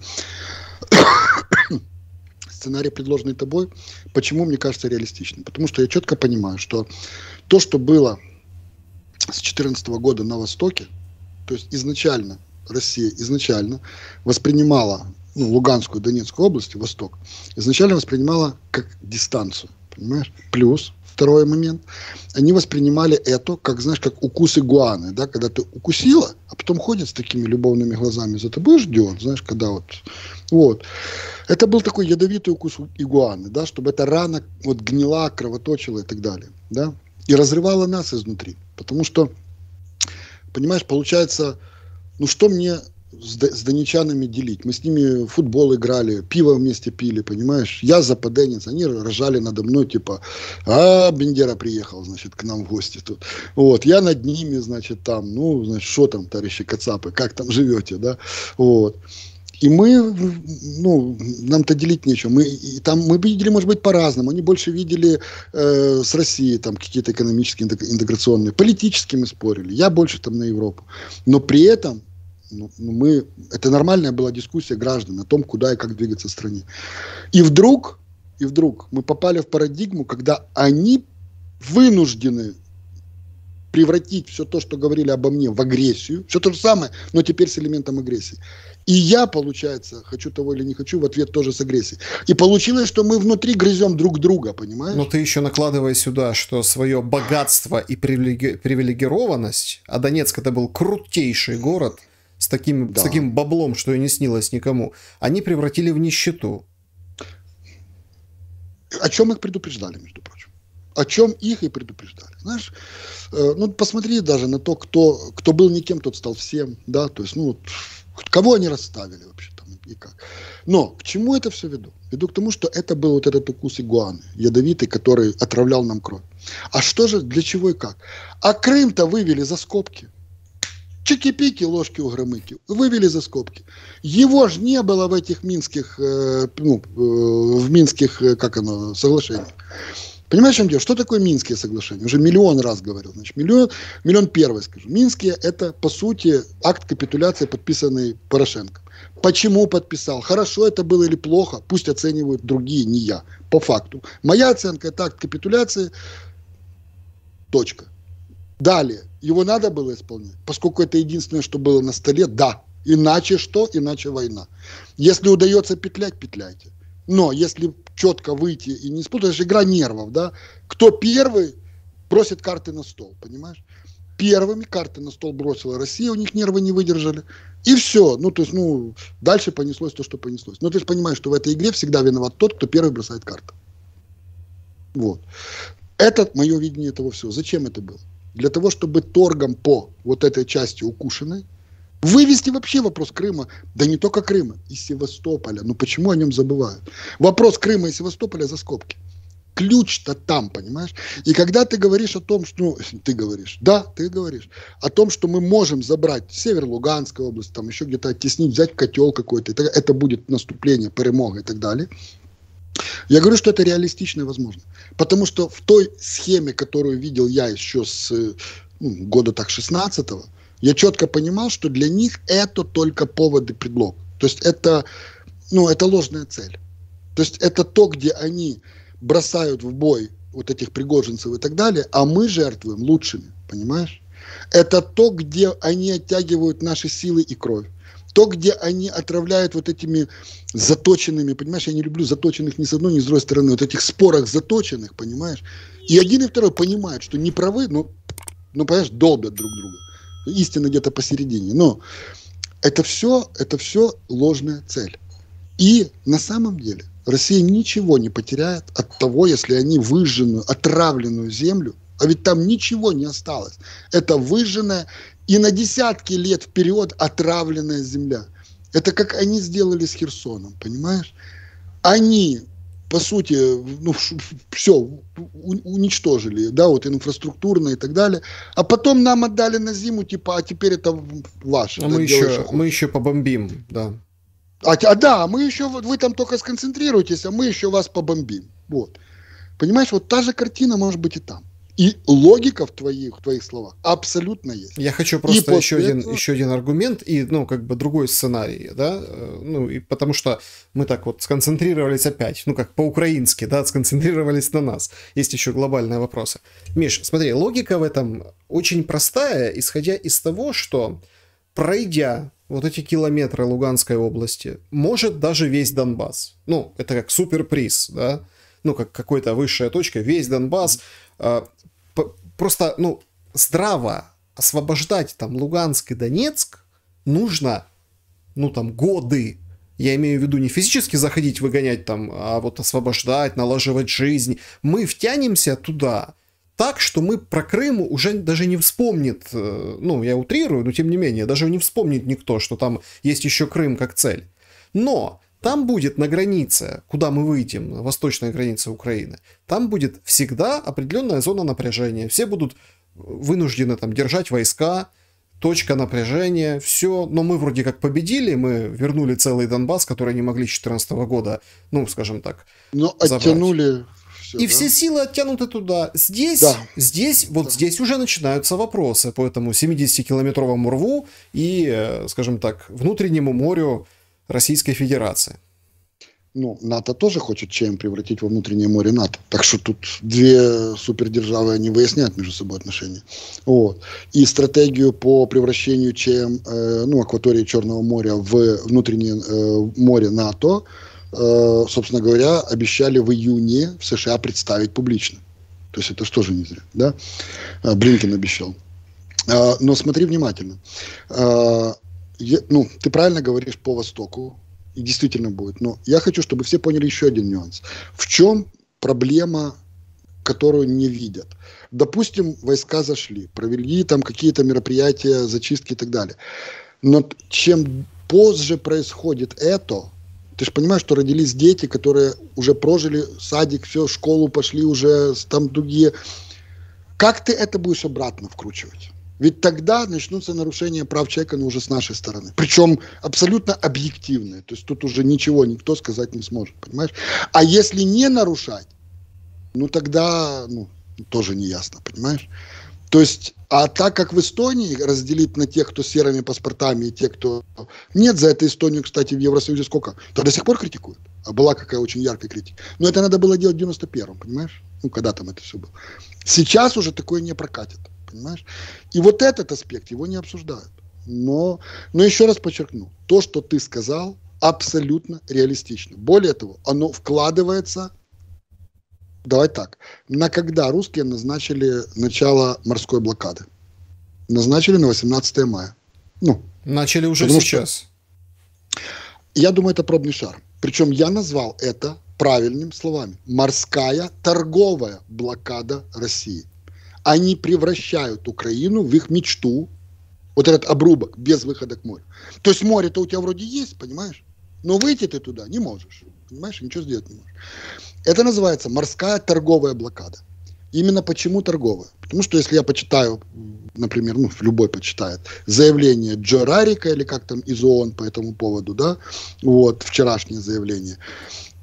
[SPEAKER 2] [COUGHS] Сценарий, предложенный тобой, почему мне кажется реалистичным? Потому что я четко понимаю, что то, что было с 2014 года на Востоке, то есть изначально Россия изначально воспринимала ну, Луганскую, Донецкую область, Восток, изначально воспринимала как дистанцию, понимаешь? Плюс, второй момент, они воспринимали это, как, знаешь, как укус игуаны, да, когда ты укусила, а потом ходит с такими любовными глазами за тобой ждет, знаешь, когда вот, вот. Это был такой ядовитый укус игуаны, да, чтобы эта рана вот гнила, кровоточила и так далее, да, и разрывала нас изнутри. Потому что, понимаешь, получается, ну что мне с, донечанами делить. Мы с ними футбол играли, пиво вместе пили, понимаешь? Я западенец, они рожали надо мной, типа, а, Бендера приехал, значит, к нам в гости тут. Вот, я над ними, значит, там, ну, значит, что там, товарищи Кацапы, как там живете, да? Вот. И мы, ну, нам-то делить нечего. Мы, и там, мы видели, может быть, по-разному. Они больше видели э, с Россией там какие-то экономические интеграционные. Политически мы спорили. Я больше там на Европу. Но при этом ну, ну, мы, это нормальная была дискуссия граждан о том, куда и как двигаться в стране. И вдруг, и вдруг мы попали в парадигму, когда они вынуждены превратить все то, что говорили обо мне, в агрессию. Все то же самое, но теперь с элементом агрессии. И я, получается, хочу того или не хочу, в ответ тоже с агрессией. И получилось, что мы внутри грызем друг друга, понимаешь?
[SPEAKER 1] Но ты еще накладывай сюда, что свое богатство и привилеги... привилегированность, а Донецк это был крутейший город – с таким, да. с таким баблом, что и не снилось никому, они превратили в нищету.
[SPEAKER 2] О чем их предупреждали, между прочим? О чем их и предупреждали. Знаешь, э, ну посмотри даже на то, кто, кто был никем, тот стал всем, да, то есть, ну, кого они расставили вообще там и как. Но к чему это все веду? Веду к тому, что это был вот этот укус игуаны, ядовитый, который отравлял нам кровь. А что же, для чего и как? А Крым-то вывели за скобки. Чики-пики, ложки у громыки. Вывели за скобки. Его же не было в этих минских, э, ну, э, в минских, э, как оно, соглашениях. Понимаешь, чем дело? Что такое Минские соглашения? Уже миллион раз говорил. Значит, миллион, миллион первый скажу. Минские – это, по сути, акт капитуляции, подписанный Порошенко. Почему подписал? Хорошо это было или плохо? Пусть оценивают другие, не я. По факту. Моя оценка – это акт капитуляции. Точка. Далее, его надо было исполнять, поскольку это единственное, что было на столе, да. Иначе что? Иначе война. Если удается петлять, петляйте. Но если четко выйти и не спутать, это же игра нервов, да? Кто первый бросит карты на стол, понимаешь? Первыми карты на стол бросила Россия, у них нервы не выдержали. И все. Ну, то есть, ну, дальше понеслось то, что понеслось. Но ты же понимаешь, что в этой игре всегда виноват тот, кто первый бросает карты. Вот. Это мое видение этого всего. Зачем это было? для того, чтобы торгом по вот этой части укушенной вывести вообще вопрос Крыма, да не только Крыма, и Севастополя. Ну почему о нем забывают? Вопрос Крыма и Севастополя за скобки. Ключ-то там, понимаешь? И когда ты говоришь о том, что... Ну, ты говоришь, да, ты говоришь. О том, что мы можем забрать север Луганской области, там еще где-то оттеснить, взять котел какой-то, это, это будет наступление, перемога и так далее. Я говорю, что это реалистично и возможно. Потому что в той схеме, которую видел я еще с ну, года так 16-го, я четко понимал, что для них это только повод и предлог. То есть это, ну, это ложная цель. То есть это то, где они бросают в бой вот этих пригожинцев и так далее, а мы жертвуем лучшими, понимаешь? Это то, где они оттягивают наши силы и кровь то, где они отравляют вот этими заточенными, понимаешь, я не люблю заточенных ни с одной, ни с другой стороны, вот этих спорах заточенных, понимаешь, и один и второй понимают, что не правы, но, ну, понимаешь, долбят друг друга. Истина где-то посередине. Но это все, это все ложная цель. И на самом деле Россия ничего не потеряет от того, если они выжженную, отравленную землю, а ведь там ничего не осталось. Это выжженная и на десятки лет вперед отравленная земля. Это как они сделали с Херсоном, понимаешь? Они, по сути, ну, все уничтожили, да, вот инфраструктурно и так далее. А потом нам отдали на зиму, типа, а теперь это ваше.
[SPEAKER 1] А да, мы, еще, мы еще побомбим, да.
[SPEAKER 2] А, а да, мы еще, вы там только сконцентрируйтесь, а мы еще вас побомбим. Вот. Понимаешь, вот та же картина может быть и там. И логика в твоих, в твоих словах абсолютно есть.
[SPEAKER 1] Я хочу просто и еще, этого... один, еще один аргумент и, ну, как бы другой сценарий, да, э, ну, и потому что мы так вот сконцентрировались опять, ну, как по-украински, да, сконцентрировались на нас. Есть еще глобальные вопросы. Миш, смотри, логика в этом очень простая, исходя из того, что пройдя вот эти километры Луганской области, может даже весь Донбасс. Ну, это как суперприз, да, ну, как какая-то высшая точка, весь Донбасс, а, просто, ну, здраво освобождать там Луганск и Донецк нужно, ну, там, годы. Я имею в виду не физически заходить, выгонять там, а вот освобождать, налаживать жизнь. Мы втянемся туда так, что мы про Крым уже даже не вспомнит, э, ну, я утрирую, но тем не менее, даже не вспомнит никто, что там есть еще Крым как цель. Но там будет на границе, куда мы выйдем, восточная граница Украины, там будет всегда определенная зона напряжения. Все будут вынуждены там держать войска, точка напряжения, все. Но мы вроде как победили, мы вернули целый Донбасс, который не могли 2014 года, ну, скажем так,
[SPEAKER 2] Но забрать. оттянули
[SPEAKER 1] все, и да? все силы оттянуты туда. Здесь, да. здесь, вот да. здесь уже начинаются вопросы по этому 70-километровому рву и, э, скажем так, внутреннему морю Российской Федерации
[SPEAKER 2] ну, НАТО тоже хочет ЧМ превратить во внутреннее море НАТО. Так что тут две супердержавы, они выясняют между собой отношения. Вот. И стратегию по превращению ЧМ, э, ну, акватории Черного моря в внутреннее э, море НАТО, э, собственно говоря, обещали в июне в США представить публично. То есть это что же не зря, да? А, Блинкен обещал. А, но смотри внимательно. А, ну, ты правильно говоришь по Востоку, и действительно будет. Но я хочу, чтобы все поняли еще один нюанс. В чем проблема, которую не видят? Допустим, войска зашли, провели там какие-то мероприятия, зачистки и так далее. Но чем позже происходит это, ты же понимаешь, что родились дети, которые уже прожили садик, все, школу пошли уже, там другие. Как ты это будешь обратно вкручивать? Ведь тогда начнутся нарушения прав человека, но уже с нашей стороны. Причем абсолютно объективные. То есть тут уже ничего никто сказать не сможет, понимаешь? А если не нарушать, ну тогда ну, тоже не ясно, понимаешь? То есть, а так как в Эстонии разделить на тех, кто с серыми паспортами, и тех, кто... Нет за это Эстонию, кстати, в Евросоюзе сколько? То до сих пор критикуют. А была какая очень яркая критика. Но это надо было делать в 91-м, понимаешь? Ну, когда там это все было. Сейчас уже такое не прокатит понимаешь? И вот этот аспект его не обсуждают. Но, но еще раз подчеркну, то, что ты сказал, абсолютно реалистично. Более того, оно вкладывается, давай так, на когда русские назначили начало морской блокады? Назначили на 18 мая.
[SPEAKER 1] Ну, Начали уже сейчас.
[SPEAKER 2] Я думаю, это пробный шар. Причем я назвал это правильными словами. Морская торговая блокада России они превращают Украину в их мечту, вот этот обрубок без выхода к морю. То есть море-то у тебя вроде есть, понимаешь? Но выйти ты туда не можешь, понимаешь, ничего сделать не можешь. Это называется морская торговая блокада. Именно почему торговая? Потому что если я почитаю, например, ну, любой почитает, заявление Джо Рарика или как там из ООН по этому поводу, да, вот, вчерашнее заявление,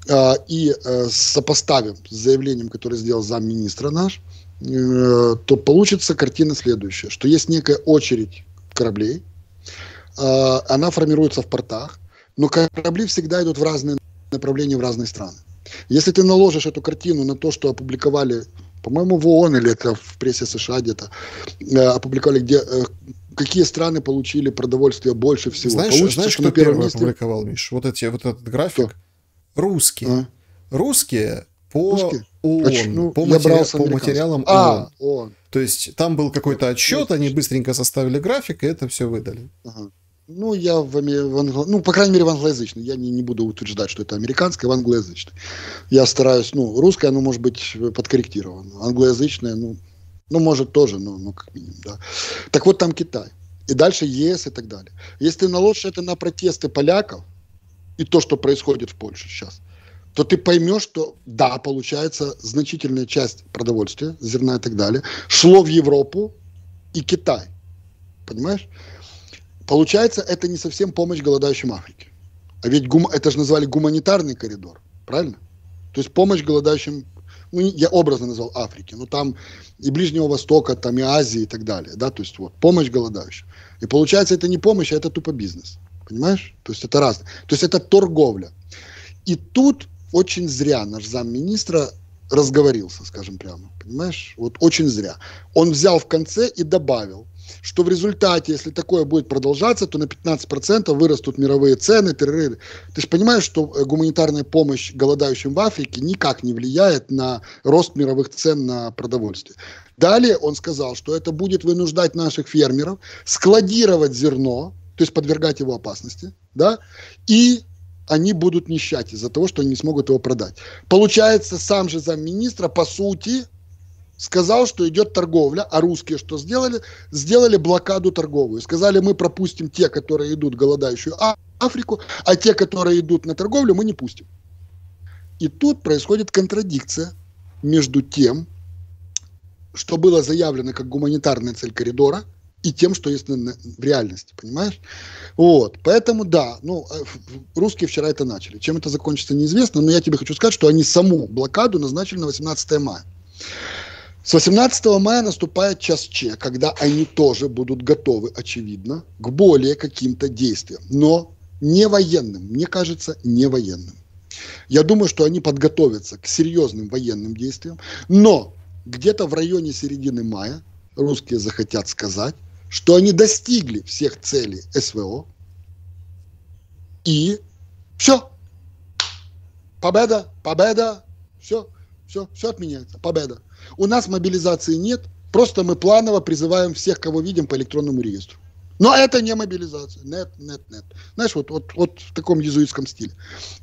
[SPEAKER 2] э, и э, сопоставим с заявлением, которое сделал замминистра наш, Э, то получится картина следующая, что есть некая очередь кораблей, э, она формируется в портах, но корабли всегда идут в разные направления, в разные страны. Если ты наложишь эту картину на то, что опубликовали, по-моему, в ООН или это в прессе США где-то, э, опубликовали, где какие страны получили продовольствие больше всего.
[SPEAKER 1] Знаешь, Получится, знаешь кто первый месте... опубликовал, Миш? Вот, эти, вот этот график. Кто? Русские. А? Русские по Русские? ООН, ну, по, матери... по материалам а, ООН. ООН. То есть там был какой-то отчет, они быстренько составили график и это все выдали. Ага.
[SPEAKER 2] Ну, я в, в англо... ну, по крайней мере, в англоязычной. Я не, не буду утверждать, что это американское, в англоязычной. Я стараюсь, ну, русское, оно может быть подкорректировано. Англоязычное, ну, ну, может тоже, но, ну, как минимум, да. Так вот там Китай. И дальше ЕС и так далее. Если ты наложишь это на протесты поляков и то, что происходит в Польше сейчас – то ты поймешь, что да, получается, значительная часть продовольствия, зерна и так далее, шло в Европу и Китай. Понимаешь? Получается, это не совсем помощь голодающим Африке. А ведь гум... это же назвали гуманитарный коридор, правильно? То есть помощь голодающим, ну, я образно назвал Африке, но там и Ближнего Востока, там и Азии и так далее, да, то есть вот помощь голодающим. И получается, это не помощь, а это тупо бизнес, понимаешь? То есть это разное. То есть это торговля. И тут очень зря наш замминистра разговорился, скажем прямо, понимаешь? Вот очень зря. Он взял в конце и добавил, что в результате, если такое будет продолжаться, то на 15% вырастут мировые цены. Ты же понимаешь, что э, гуманитарная помощь голодающим в Африке никак не влияет на рост мировых цен на продовольствие. Далее он сказал, что это будет вынуждать наших фермеров складировать зерно, то есть подвергать его опасности, да, и они будут нищать из-за того, что они не смогут его продать. Получается, сам же замминистра, по сути, сказал, что идет торговля, а русские что сделали? Сделали блокаду торговую. Сказали, мы пропустим те, которые идут голодающую а, Африку, а те, которые идут на торговлю, мы не пустим. И тут происходит контрадикция между тем, что было заявлено как гуманитарная цель коридора, и тем, что есть в реальности, понимаешь? Вот, поэтому да, ну, э, русские вчера это начали. Чем это закончится, неизвестно, но я тебе хочу сказать, что они саму блокаду назначили на 18 мая. С 18 мая наступает час Ч, когда они тоже будут готовы, очевидно, к более каким-то действиям, но не военным, мне кажется, не военным. Я думаю, что они подготовятся к серьезным военным действиям, но где-то в районе середины мая русские захотят сказать, что они достигли всех целей СВО, и все. Победа, победа, все, все, все отменяется, победа. У нас мобилизации нет, просто мы планово призываем всех, кого видим, по электронному реестру. Но это не мобилизация. Нет, нет, нет. Знаешь, вот, вот, вот в таком езуитском стиле.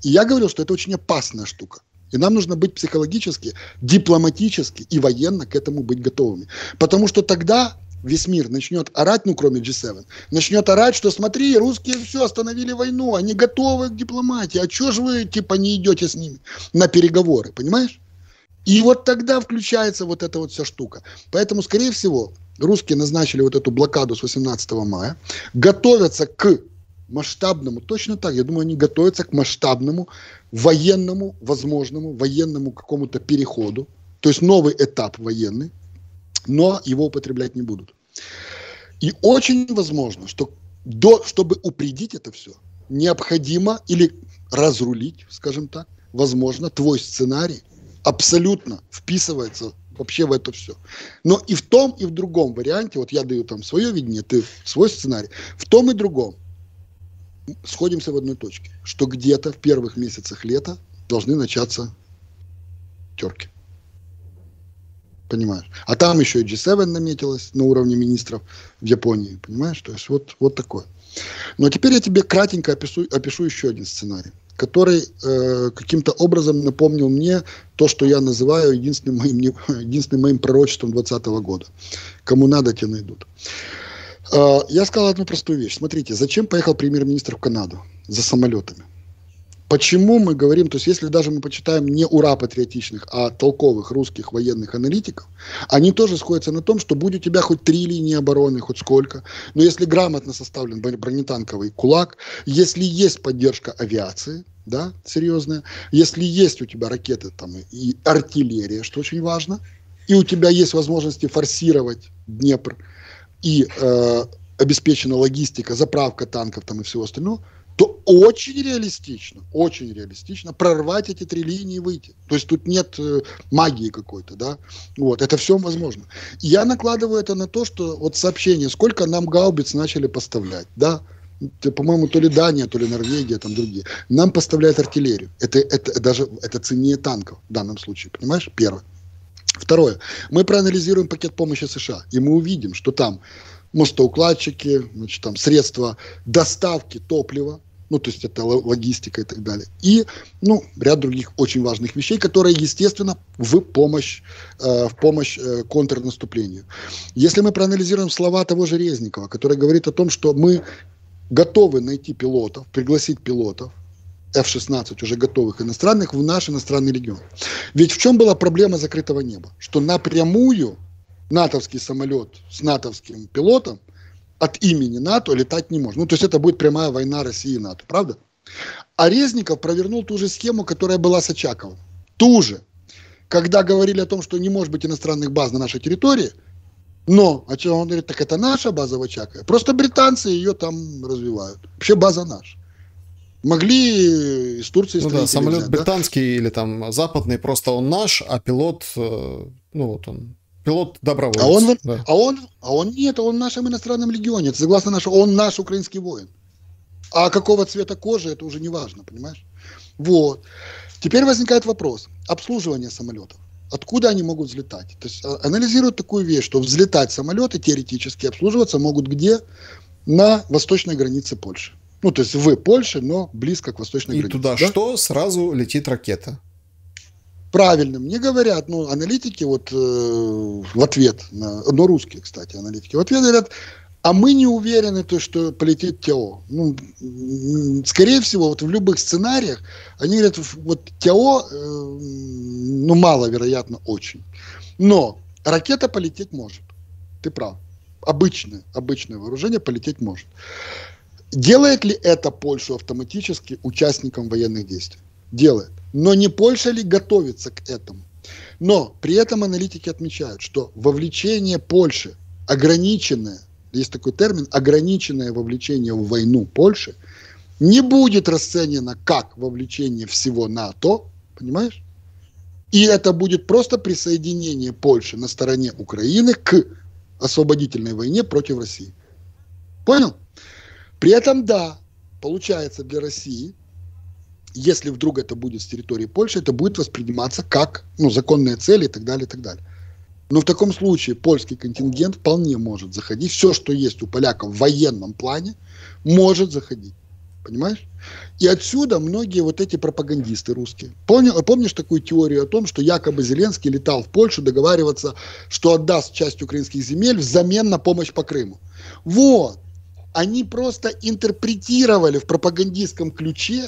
[SPEAKER 2] И я говорил, что это очень опасная штука. И нам нужно быть психологически, дипломатически и военно к этому быть готовыми. Потому что тогда весь мир начнет орать, ну кроме G7, начнет орать, что смотри, русские все остановили войну, они готовы к дипломатии, а что же вы типа не идете с ними на переговоры, понимаешь? И вот тогда включается вот эта вот вся штука. Поэтому, скорее всего, русские назначили вот эту блокаду с 18 мая, готовятся к масштабному, точно так, я думаю, они готовятся к масштабному военному, возможному военному какому-то переходу, то есть новый этап военный, но его употреблять не будут. И очень возможно, что до, чтобы упредить это все, необходимо или разрулить, скажем так, возможно, твой сценарий абсолютно вписывается вообще в это все. Но и в том, и в другом варианте, вот я даю там свое видение, ты свой сценарий, в том и другом сходимся в одной точке, что где-то в первых месяцах лета должны начаться терки. Понимаешь? А там еще и G7 наметилось на уровне министров в Японии. Понимаешь? То есть вот, вот такое. Но теперь я тебе кратенько опишу, опишу еще один сценарий, который э, каким-то образом напомнил мне то, что я называю единственным моим, [LAUGHS] единственным моим пророчеством 2020 года. Кому надо, те найдут. Э, я сказал одну простую вещь. Смотрите, зачем поехал премьер-министр в Канаду? За самолетами. Почему мы говорим, то есть если даже мы почитаем не ура патриотичных, а толковых русских военных аналитиков, они тоже сходятся на том, что будь у тебя хоть три линии обороны, хоть сколько, но если грамотно составлен бронетанковый кулак, если есть поддержка авиации, да, серьезная, если есть у тебя ракеты там и артиллерия, что очень важно, и у тебя есть возможности форсировать Днепр, и э, обеспечена логистика, заправка танков там и всего остального, то очень реалистично, очень реалистично прорвать эти три линии и выйти. То есть тут нет э, магии какой-то, да. Вот, это все возможно. Я накладываю это на то, что вот сообщение, сколько нам гаубиц начали поставлять, да, по-моему, то ли Дания, то ли Норвегия, там другие, нам поставляют артиллерию. Это, это даже это ценнее танков в данном случае, понимаешь? Первое. Второе. Мы проанализируем пакет помощи США, и мы увидим, что там мостоукладчики, значит, там средства доставки топлива, ну, то есть это логистика и так далее. И, ну, ряд других очень важных вещей, которые, естественно, в помощь, э, в помощь э, контрнаступлению. Если мы проанализируем слова того же Резникова, который говорит о том, что мы готовы найти пилотов, пригласить пилотов, F-16 уже готовых иностранных в наш иностранный регион. Ведь в чем была проблема закрытого неба? Что напрямую натовский самолет с натовским пилотом от имени НАТО летать не может. Ну, то есть это будет прямая война России и НАТО, правда? А Резников провернул ту же схему, которая была с Очаковым. Ту же. Когда говорили о том, что не может быть иностранных баз на нашей территории, но, а что он говорит, так это наша база в Очакове. Просто британцы ее там развивают. Вообще база наша могли из Турции
[SPEAKER 1] Ну да, самолет взять, британский да? или там западный, просто он наш, а пилот, э, ну вот он, пилот добровольец.
[SPEAKER 2] А он, да. а он, а он нет, он в нашем иностранном легионе, согласно нашему, он наш украинский воин. А какого цвета кожи, это уже не важно, понимаешь? Вот. Теперь возникает вопрос. Обслуживание самолетов. Откуда они могут взлетать? То есть а, анализируют такую вещь, что взлетать самолеты теоретически обслуживаться могут где? На восточной границе Польши. Ну, то есть в Польше, но близко к восточной
[SPEAKER 1] И
[SPEAKER 2] границе.
[SPEAKER 1] туда да? что? Сразу летит ракета.
[SPEAKER 2] Правильным. Мне говорят, ну, аналитики вот э, в ответ, на, ну, русские, кстати, аналитики, в ответ говорят, а мы не уверены, то, что полетит ТО. Ну, скорее всего, вот в любых сценариях, они говорят, вот ТО, э, ну, маловероятно очень. Но ракета полететь может. Ты прав. Обычное, обычное вооружение полететь может. Делает ли это Польшу автоматически участником военных действий? Делает. Но не Польша ли готовится к этому? Но при этом аналитики отмечают, что вовлечение Польши ограниченное есть такой термин, ограниченное вовлечение в войну Польши, не будет расценено как вовлечение всего НАТО, понимаешь? И это будет просто присоединение Польши на стороне Украины к освободительной войне против России. Понял? При этом, да, получается для России, если вдруг это будет с территории Польши, это будет восприниматься как ну, законные цели и так далее, и так далее. Но в таком случае польский контингент вполне может заходить. Все, что есть у поляков в военном плане, может заходить. Понимаешь? И отсюда многие вот эти пропагандисты русские. Помни, помнишь такую теорию о том, что якобы Зеленский летал в Польшу договариваться, что отдаст часть украинских земель взамен на помощь по Крыму? Вот. Они просто интерпретировали в пропагандистском ключе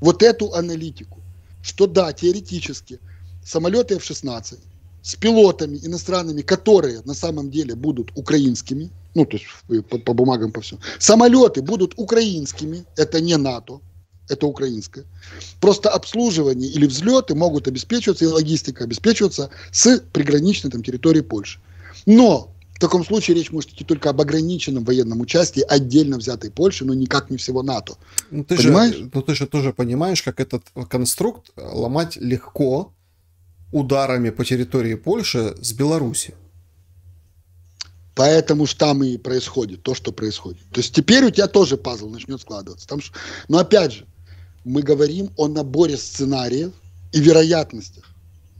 [SPEAKER 2] вот эту аналитику. Что да, теоретически, самолеты F-16 с пилотами иностранными, которые на самом деле будут украинскими, ну, то есть по, по бумагам, по всему. Самолеты будут украинскими, это не НАТО, это украинское. Просто обслуживание или взлеты могут обеспечиваться, и логистика обеспечиваться с приграничной там, территории Польши. Но в таком случае речь может идти только об ограниченном военном участии отдельно взятой Польши, но никак не всего НАТО.
[SPEAKER 1] Ну, ты понимаешь? Же, ну, ты же тоже понимаешь, как этот конструкт ломать легко, ударами по территории Польши с Беларуси.
[SPEAKER 2] Поэтому ж там и происходит то, что происходит. То есть теперь у тебя тоже пазл начнет складываться. Там, но опять же, мы говорим о наборе сценариев и вероятностях.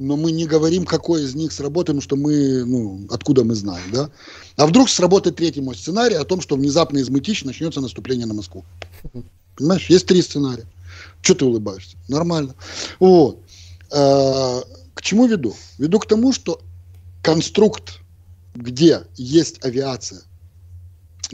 [SPEAKER 2] Но мы не говорим, какой из них сработает, потому что мы, ну, откуда мы знаем, да? А вдруг сработает третий мой сценарий о том, что внезапно из Мытищ начнется наступление на Москву. Понимаешь, есть три сценария. Что ты улыбаешься? Нормально. Вот. А, к чему веду? Веду к тому, что конструкт, где есть авиация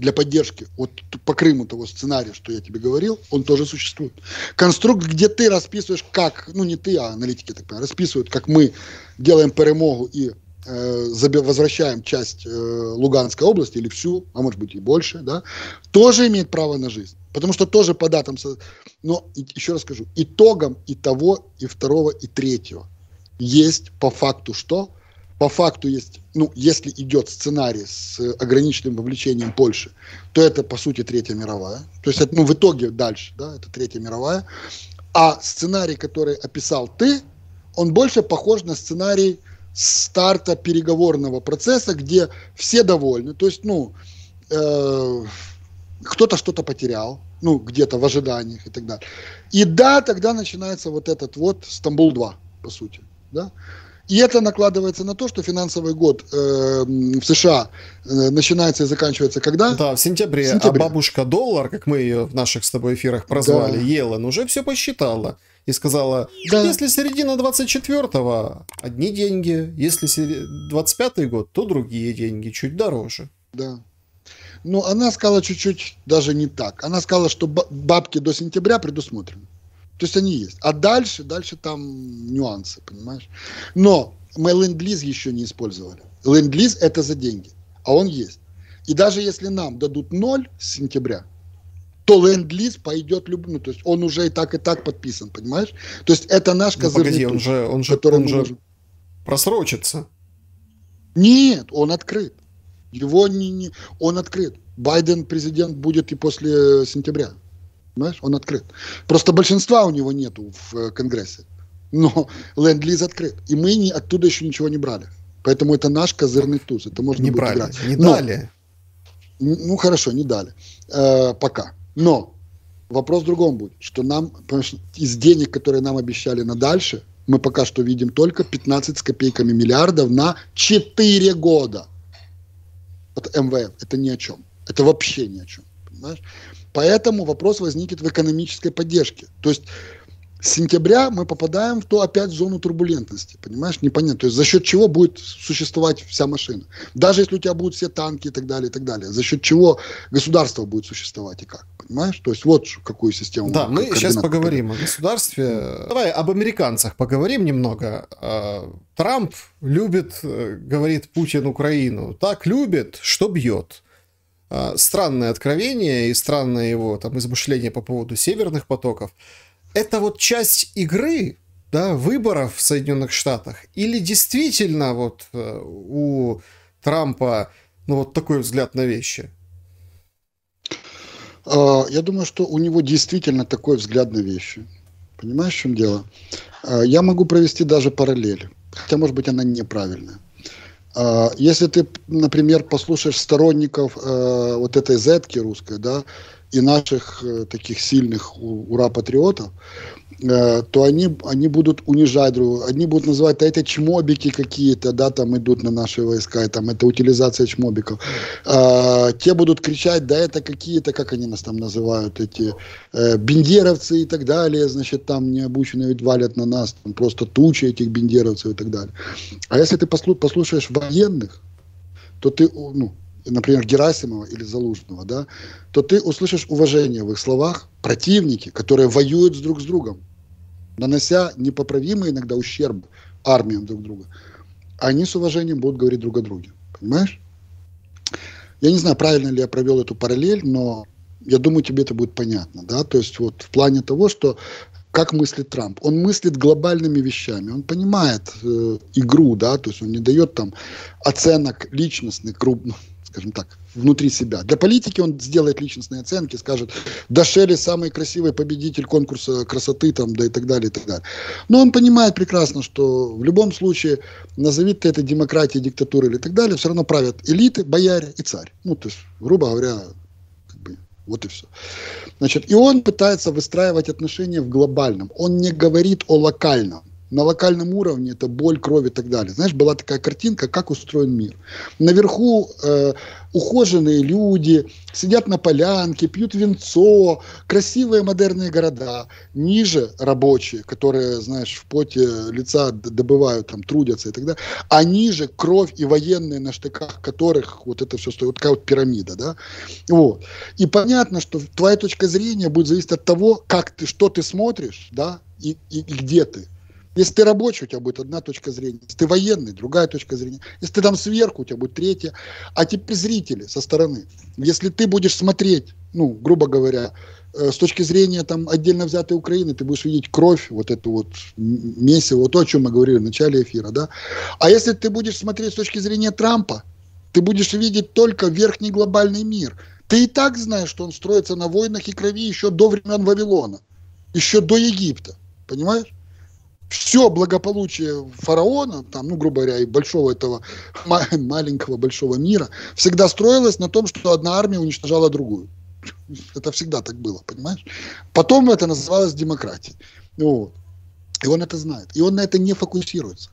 [SPEAKER 2] для поддержки, вот по Крыму того сценария, что я тебе говорил, он тоже существует. Конструкт, где ты расписываешь, как, ну не ты, а аналитики так понимаю, расписывают, как мы делаем перемогу и э, возвращаем часть э, Луганской области или всю, а может быть и больше, да, тоже имеет право на жизнь. Потому что тоже по датам, но еще раз скажу, итогом и того, и второго, и третьего есть по факту что? По факту есть, ну, если идет сценарий с ограниченным вовлечением Польши, то это, по сути, Третья мировая. То есть, ну, в итоге дальше, да, это Третья мировая. А сценарий, который описал ты, он больше похож на сценарий старта переговорного процесса, где все довольны. То есть, ну, э, кто-то что-то потерял, ну, где-то в ожиданиях и так далее. И да, тогда начинается вот этот вот Стамбул-2, по сути. Да? И это накладывается на то, что финансовый год э, в США э, начинается и заканчивается когда?
[SPEAKER 1] Да, в сентябре. в сентябре. А бабушка доллар, как мы ее в наших с тобой эфирах прозвали, да. Елен, уже все посчитала. И сказала, да. если середина 24-го, одни деньги, если 25-й год, то другие деньги, чуть дороже.
[SPEAKER 2] Да. Но она сказала чуть-чуть даже не так. Она сказала, что бабки до сентября предусмотрены. То есть они есть. А дальше, дальше там нюансы, понимаешь? Но мы ленд-лиз еще не использовали. Ленд-лиз это за деньги, а он есть. И даже если нам дадут ноль с сентября, то ленд-лиз пойдет любым, ну, то есть он уже и так, и так подписан, понимаешь? То есть это наш
[SPEAKER 1] ну, козырный погоди, он же, он же, он же можем... просрочится.
[SPEAKER 2] Нет, он открыт. Его не, не, он открыт. Байден президент будет и после сентября. Понимаешь, он открыт. Просто большинства у него нету в э, Конгрессе. Но [LAUGHS] ленд-лиз открыт. И мы не, оттуда еще ничего не брали. Поэтому это наш козырный туз. Это можно
[SPEAKER 1] не
[SPEAKER 2] будет
[SPEAKER 1] брали, играть. Не Но, дали.
[SPEAKER 2] Ну хорошо, не дали. Э, пока. Но вопрос в другом будет, что нам, из денег, которые нам обещали на дальше, мы пока что видим только 15 с копейками миллиардов на 4 года. от МВФ. Это ни о чем. Это вообще ни о чем. Понимаешь? Поэтому вопрос возникнет в экономической поддержке. То есть с сентября мы попадаем в то опять в зону турбулентности, понимаешь, непонятно. То есть за счет чего будет существовать вся машина. Даже если у тебя будут все танки и так далее, и так далее. За счет чего государство будет существовать и как, понимаешь? То есть вот какую систему.
[SPEAKER 1] Да, мы сейчас поговорим о государстве. Давай об американцах поговорим немного. А, Трамп любит, э, говорит Путин Украину, так любит, что бьет. А, странное откровение и странное его там измышление по поводу северных потоков – это вот часть игры, да, выборов в Соединенных Штатах? Или действительно вот э, у Трампа ну, вот такой взгляд на вещи?
[SPEAKER 2] А, я думаю, что у него действительно такой взгляд на вещи. Понимаешь, в чем дело? А, я могу провести даже параллель, хотя, может быть, она неправильная. А, если ты, например, послушаешь сторонников э, вот этой зетки русской, да, и наших э, таких сильных ура-патриотов, то они, они будут унижать друг они будут называть, а это чмобики какие-то, да, там идут на наши войска, и там это утилизация чмобиков. Э, те будут кричать, да, это какие-то, как они нас там называют, эти э, бендеровцы и так далее, значит, там необученные ведь валят на нас, там просто тучи этих бендеровцев и так далее. А если ты послу, послушаешь военных, то ты, ну, например, Герасимова или Залужного, да, то ты услышишь уважение в их словах противники, которые воюют друг с другом, нанося непоправимый иногда ущерб армиям друг друга. Они с уважением будут говорить друг о друге. Понимаешь? Я не знаю, правильно ли я провел эту параллель, но я думаю, тебе это будет понятно. Да? То есть вот в плане того, что как мыслит Трамп. Он мыслит глобальными вещами, он понимает э, игру, да, то есть он не дает там оценок личностных, крупных, скажем так, внутри себя. Для политики он сделает личностные оценки, скажет, да Шелли самый красивый победитель конкурса красоты, там, да и так далее, и так далее. Но он понимает прекрасно, что в любом случае, назови ты это демократией, диктатурой или так далее, все равно правят элиты, бояре и царь. Ну, то есть, грубо говоря, как бы, вот и все. Значит, и он пытается выстраивать отношения в глобальном. Он не говорит о локальном на локальном уровне это боль, кровь и так далее. Знаешь, была такая картинка, как устроен мир. Наверху э, ухоженные люди сидят на полянке, пьют венцо, красивые модерные города. Ниже рабочие, которые, знаешь, в поте лица добывают, там, трудятся и так далее. А ниже кровь и военные, на штыках которых вот это все стоит. Вот такая вот пирамида, да. Вот. И понятно, что твоя точка зрения будет зависеть от того, как ты, что ты смотришь, да, и, и, и где ты. Если ты рабочий, у тебя будет одна точка зрения. Если ты военный, другая точка зрения. Если ты там сверху, у тебя будет третья. А теперь зрители со стороны. Если ты будешь смотреть, ну, грубо говоря, э, с точки зрения там отдельно взятой Украины, ты будешь видеть кровь, вот эту вот месиво, вот то, о чем мы говорили в начале эфира, да. А если ты будешь смотреть с точки зрения Трампа, ты будешь видеть только верхний глобальный мир. Ты и так знаешь, что он строится на войнах и крови еще до времен Вавилона, еще до Египта, понимаешь? Все благополучие фараона, там, ну, грубо говоря, и большого этого [LAUGHS] маленького большого мира, всегда строилось на том, что одна армия уничтожала другую. [LAUGHS] Это всегда так было, понимаешь? Потом это называлось демократией. Вот. И он это знает. И он на это не фокусируется.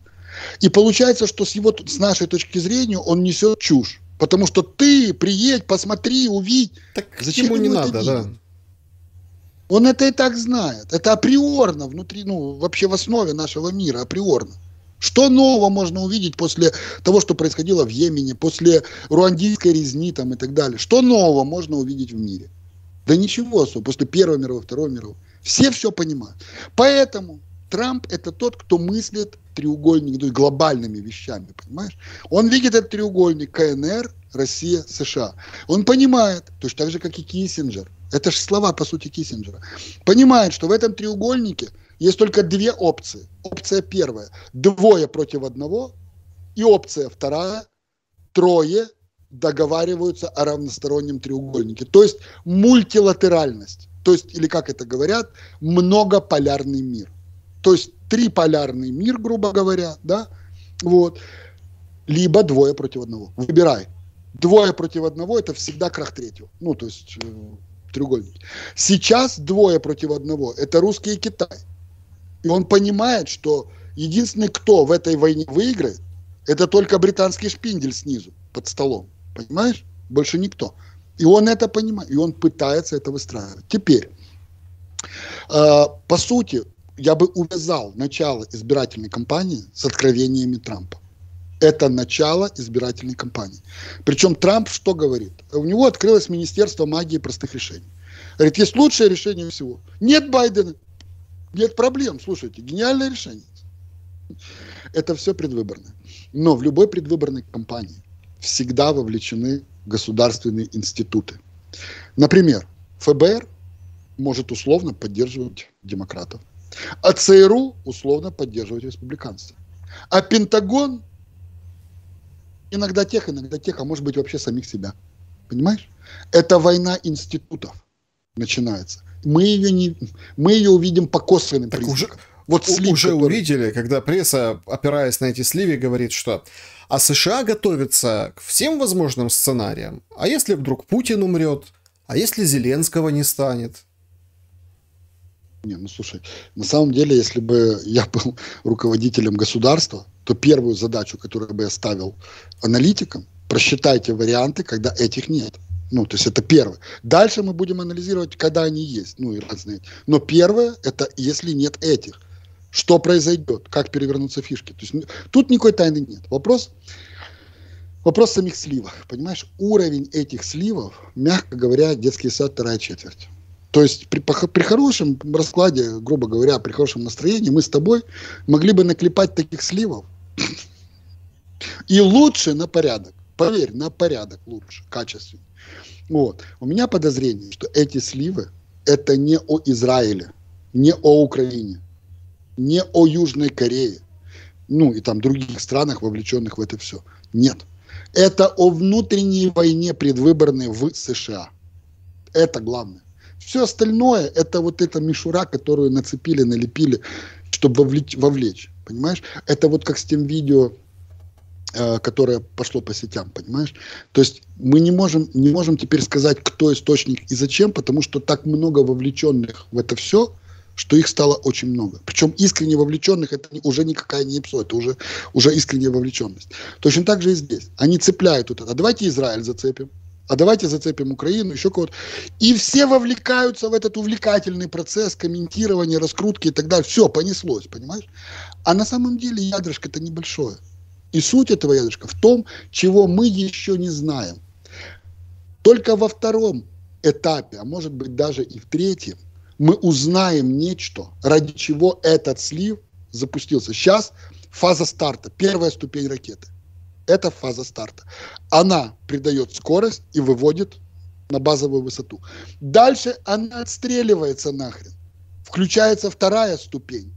[SPEAKER 2] И получается, что с его, с нашей точки зрения, он несет чушь. Потому что ты приедь, посмотри, увидь.
[SPEAKER 1] Так Зачем ему не надо, да.
[SPEAKER 2] Он это и так знает. Это априорно внутри, ну, вообще в основе нашего мира, априорно. Что нового можно увидеть после того, что происходило в Йемене, после руандийской резни там и так далее? Что нового можно увидеть в мире? Да ничего особо, после Первой мировой, Второй мировой. Все все понимают. Поэтому Трамп это тот, кто мыслит треугольник, то есть глобальными вещами, понимаешь? Он видит этот треугольник КНР, Россия, США. Он понимает, точно так же, как и Киссинджер, это же слова, по сути, Киссинджера. Понимает, что в этом треугольнике есть только две опции. Опция первая – двое против одного. И опция вторая – трое договариваются о равностороннем треугольнике. То есть мультилатеральность. То есть, или как это говорят, многополярный мир. То есть триполярный мир, грубо говоря, да, вот, либо двое против одного. Выбирай. Двое против одного – это всегда крах третьего. Ну, то есть треугольнике. Сейчас двое против одного. Это русский и Китай. И он понимает, что единственный, кто в этой войне выиграет, это только британский шпиндель снизу, под столом. Понимаешь? Больше никто. И он это понимает, и он пытается это выстраивать. Теперь, э, по сути, я бы увязал начало избирательной кампании с откровениями Трампа. Это начало избирательной кампании. Причем Трамп что говорит? У него открылось Министерство магии простых решений. Говорит, есть лучшее решение всего. Нет Байдена, нет проблем. Слушайте, гениальное решение. Это все предвыборное. Но в любой предвыборной кампании всегда вовлечены государственные институты. Например, ФБР может условно поддерживать демократов, а ЦРУ условно поддерживать республиканцев. А Пентагон иногда тех, иногда тех, а может быть вообще самих себя. Понимаешь? Это война институтов начинается. Мы ее, не, мы ее увидим по косвенным так признакам.
[SPEAKER 1] Уже, вот слив, уже который... увидели, когда пресса, опираясь на эти сливы, говорит, что а США готовится к всем возможным сценариям. А если вдруг Путин умрет? А если Зеленского не станет?
[SPEAKER 2] Не, ну слушай, на самом деле, если бы я был [LAUGHS] руководителем государства, то первую задачу, которую бы я ставил аналитикам, просчитайте варианты, когда этих нет. Ну, то есть это первое. Дальше мы будем анализировать, когда они есть, ну и разные. Но первое, это если нет этих. Что произойдет, как перевернутся фишки. То есть тут никакой тайны нет. Вопрос, вопрос самих сливах. Понимаешь, уровень этих сливов, мягко говоря, детский сад вторая четверть. То есть при, при хорошем раскладе, грубо говоря, при хорошем настроении мы с тобой могли бы наклепать таких сливов. И лучше на порядок. Поверь, на порядок лучше, качественнее. Вот. У меня подозрение, что эти сливы это не о Израиле, не о Украине, не о Южной Корее, ну и там других странах, вовлеченных в это все. Нет. Это о внутренней войне предвыборной в США. Это главное. Все остальное это вот эта мишура, которую нацепили, налепили, чтобы вовлечь, вовлечь. Понимаешь? Это вот как с тем видео, э, которое пошло по сетям, понимаешь? То есть мы не можем, не можем теперь сказать, кто источник и зачем, потому что так много вовлеченных в это все, что их стало очень много. Причем искренне вовлеченных это уже никакая не ИПСО, это уже, уже искренняя вовлеченность. Точно так же и здесь. Они цепляют вот это. А давайте Израиль зацепим а давайте зацепим Украину, еще кого-то. И все вовлекаются в этот увлекательный процесс комментирования, раскрутки и так далее. Все, понеслось, понимаешь? А на самом деле ядрышко это небольшое. И суть этого ядрышка в том, чего мы еще не знаем. Только во втором этапе, а может быть даже и в третьем, мы узнаем нечто, ради чего этот слив запустился. Сейчас фаза старта, первая ступень ракеты. Это фаза старта. Она придает скорость и выводит на базовую высоту. Дальше она отстреливается нахрен. Включается вторая ступень.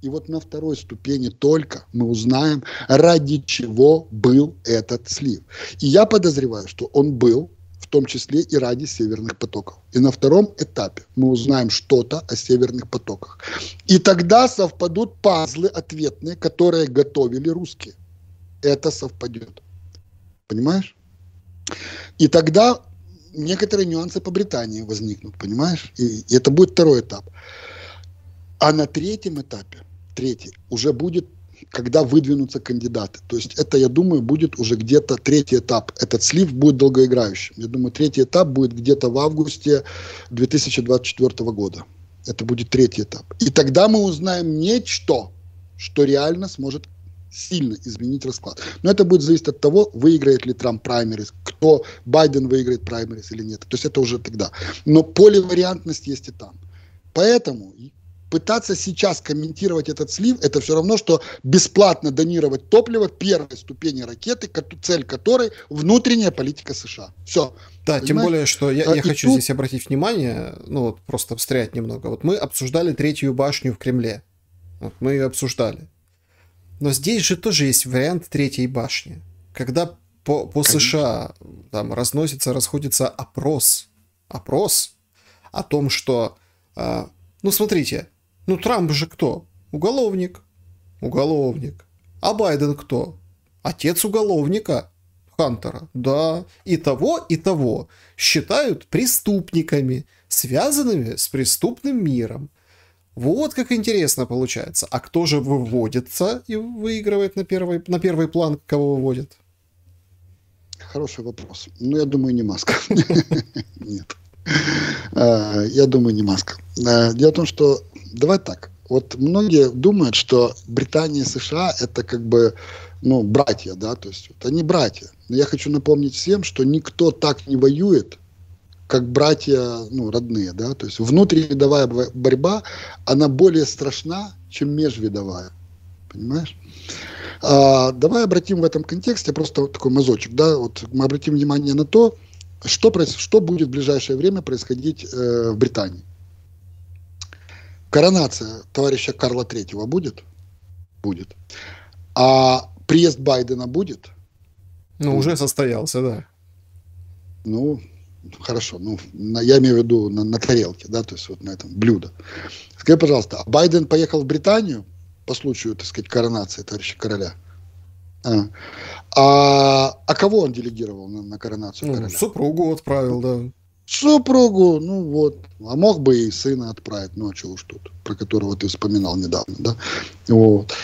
[SPEAKER 2] И вот на второй ступени только мы узнаем, ради чего был этот слив. И я подозреваю, что он был в том числе и ради северных потоков. И на втором этапе мы узнаем что-то о северных потоках. И тогда совпадут пазлы ответные, которые готовили русские это совпадет. Понимаешь? И тогда некоторые нюансы по Британии возникнут, понимаешь? И, и это будет второй этап. А на третьем этапе, третий, уже будет, когда выдвинутся кандидаты. То есть это, я думаю, будет уже где-то третий этап. Этот слив будет долгоиграющим. Я думаю, третий этап будет где-то в августе 2024 года. Это будет третий этап. И тогда мы узнаем нечто, что реально сможет сильно изменить расклад. Но это будет зависеть от того, выиграет ли Трамп праймерис, кто Байден выиграет праймерис или нет. То есть это уже тогда. Но поливариантность есть и там. Поэтому пытаться сейчас комментировать этот слив, это все равно, что бесплатно донировать топливо первой ступени ракеты, цель которой внутренняя политика США. Все.
[SPEAKER 1] Да, Понимаешь? тем более, что я, я хочу тут... здесь обратить внимание, ну вот просто встрять немного. Вот мы обсуждали третью башню в Кремле. Вот мы ее обсуждали. Но здесь же тоже есть вариант третьей башни. Когда по, по США там разносится, расходится опрос, опрос о том, что, э, ну смотрите, ну Трамп же кто? Уголовник. Уголовник. А Байден кто? Отец уголовника. Хантера. Да. И того, и того считают преступниками, связанными с преступным миром. Вот как интересно получается. А кто же выводится и выигрывает на первый, на первый план, кого выводит?
[SPEAKER 2] Хороший вопрос. Ну, я думаю, не Маска. [LAUGHS] Нет. А, я думаю, не Маска. Дело в том, что давай так. Вот многие думают, что Британия и США это как бы ну, братья, да, то есть вот они братья. Но я хочу напомнить всем, что никто так не воюет, как братья, ну, родные, да, то есть внутривидовая борьба, она более страшна, чем межвидовая, понимаешь? А, давай обратим в этом контексте просто вот такой мазочек, да, вот мы обратим внимание на то, что, что будет в ближайшее время происходить э, в Британии. Коронация товарища Карла Третьего будет? Будет. А приезд Байдена будет?
[SPEAKER 1] Ну, уже состоялся, да.
[SPEAKER 2] Ну, хорошо. Ну, на, я имею в виду на, на тарелке, да, то есть вот на этом блюдо. Скажи, пожалуйста, а Байден поехал в Британию по случаю, так сказать, коронации товарища короля? А, а, а кого он делегировал на, на коронацию
[SPEAKER 1] ну,
[SPEAKER 2] короля?
[SPEAKER 1] Супругу отправил, да.
[SPEAKER 2] Супругу, ну вот. А мог бы и сына отправить, ну а что уж тут, про которого ты вспоминал недавно, да? Вот.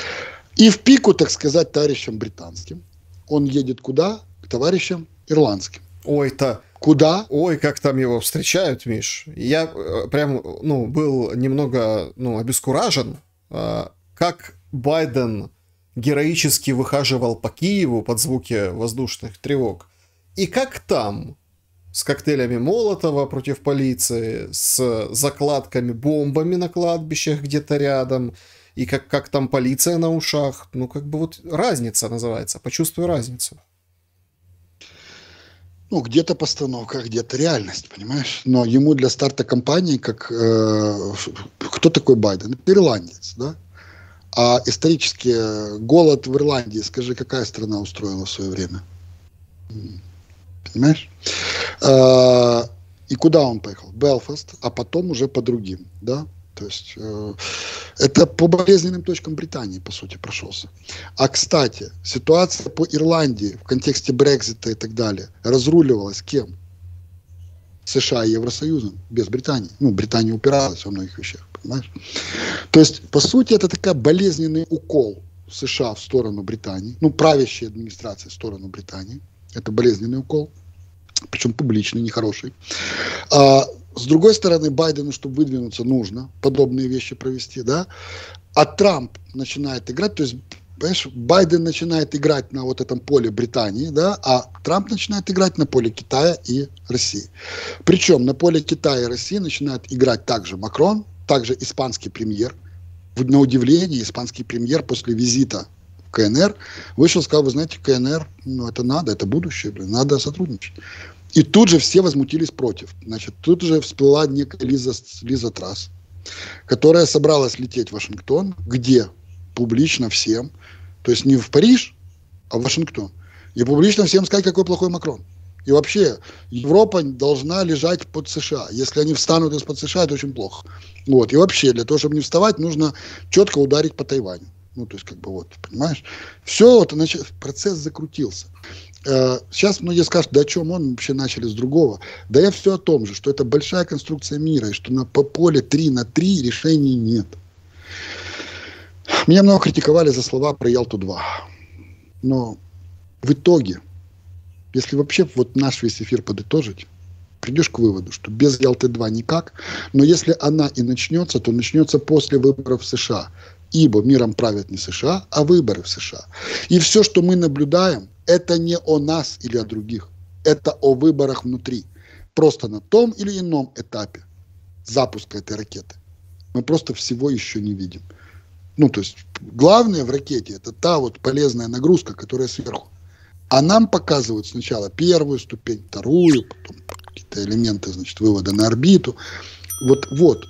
[SPEAKER 2] И в пику, так сказать, товарищам британским. Он едет куда? К товарищам ирландским.
[SPEAKER 1] Ой-то.
[SPEAKER 2] Куда?
[SPEAKER 1] Ой, как там его встречают, Миш. Я э, прям, ну, был немного, ну, обескуражен, а, как Байден героически выхаживал по Киеву под звуки воздушных тревог. И как там, с коктейлями Молотова против полиции, с закладками бомбами на кладбищах где-то рядом, и как, как там полиция на ушах. Ну, как бы вот разница называется. Почувствуй разницу.
[SPEAKER 2] Ну, где-то постановка, где-то реальность, понимаешь? Но ему для старта кампании, как э, кто такой Байден? Ирландец, да? А исторически э, голод в Ирландии, скажи, какая страна устроила в свое время? Понимаешь? А, и куда он поехал? Белфаст, а потом уже по другим, да? То есть э, это по болезненным точкам Британии, по сути, прошелся. А, кстати, ситуация по Ирландии в контексте Брекзита и так далее разруливалась кем? США и Евросоюзом, без Британии. Ну, Британия упиралась во многих вещах, понимаешь? То есть, по сути, это такая болезненный укол США в сторону Британии, ну, правящей администрации в сторону Британии. Это болезненный укол, причем публичный, нехороший. А, с другой стороны, Байдену, чтобы выдвинуться, нужно подобные вещи провести, да. А Трамп начинает играть, то есть понимаешь, Байден начинает играть на вот этом поле Британии, да, а Трамп начинает играть на поле Китая и России. Причем на поле Китая и России начинает играть также Макрон, также испанский премьер. На удивление, испанский премьер после визита КНР вышел и сказал, вы знаете, КНР, ну это надо, это будущее, блин, надо сотрудничать. И тут же все возмутились против. Значит, тут же всплыла некая Лиза, Лиза Трасс, которая собралась лететь в Вашингтон, где публично всем, то есть не в Париж, а в Вашингтон, и публично всем сказать, какой плохой Макрон. И вообще, Европа должна лежать под США. Если они встанут из-под США, это очень плохо. Вот. И вообще, для того, чтобы не вставать, нужно четко ударить по Тайваню. Ну, то есть, как бы вот, понимаешь? Все, вот, значит, процесс закрутился. Э, сейчас многие скажут, да о чем он, вообще начали с другого. Да я все о том же, что это большая конструкция мира, и что на по поле 3 на 3 решений нет. Меня много критиковали за слова про Ялту-2. Но в итоге, если вообще вот наш весь эфир подытожить, придешь к выводу, что без Ялты-2 никак, но если она и начнется, то начнется после выборов в США. Ибо миром правят не США, а выборы в США. И все, что мы наблюдаем, это не о нас или о других. Это о выборах внутри. Просто на том или ином этапе запуска этой ракеты. Мы просто всего еще не видим. Ну, то есть, главное в ракете это та вот полезная нагрузка, которая сверху. А нам показывают сначала первую ступень, вторую, потом какие-то элементы, значит, вывода на орбиту. Вот, вот.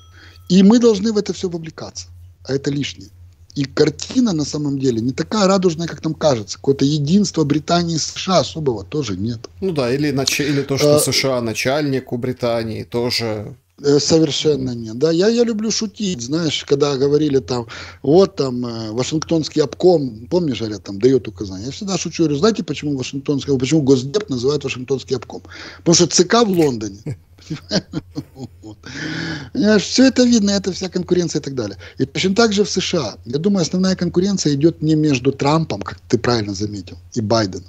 [SPEAKER 2] И мы должны в это все вовлекаться. А это лишнее. И картина на самом деле не такая радужная, как нам кажется. Какое-то единство Британии и США особого тоже нет.
[SPEAKER 1] Ну да, или, нач... или то, что а... США начальник у Британии, тоже
[SPEAKER 2] э, Совершенно нет. Да, я, я люблю шутить, знаешь, когда говорили там, вот там э, Вашингтонский обком, помнишь, говорят, там дает указания. Я всегда шучу, говорю, знаете, почему Вашингтонский, почему Госдеп называют Вашингтонский обком? Потому что ЦК в Лондоне. [LAUGHS] Все это видно, это вся конкуренция и так далее. И точно так же в США. Я думаю, основная конкуренция идет не между Трампом, как ты правильно заметил, и Байденом.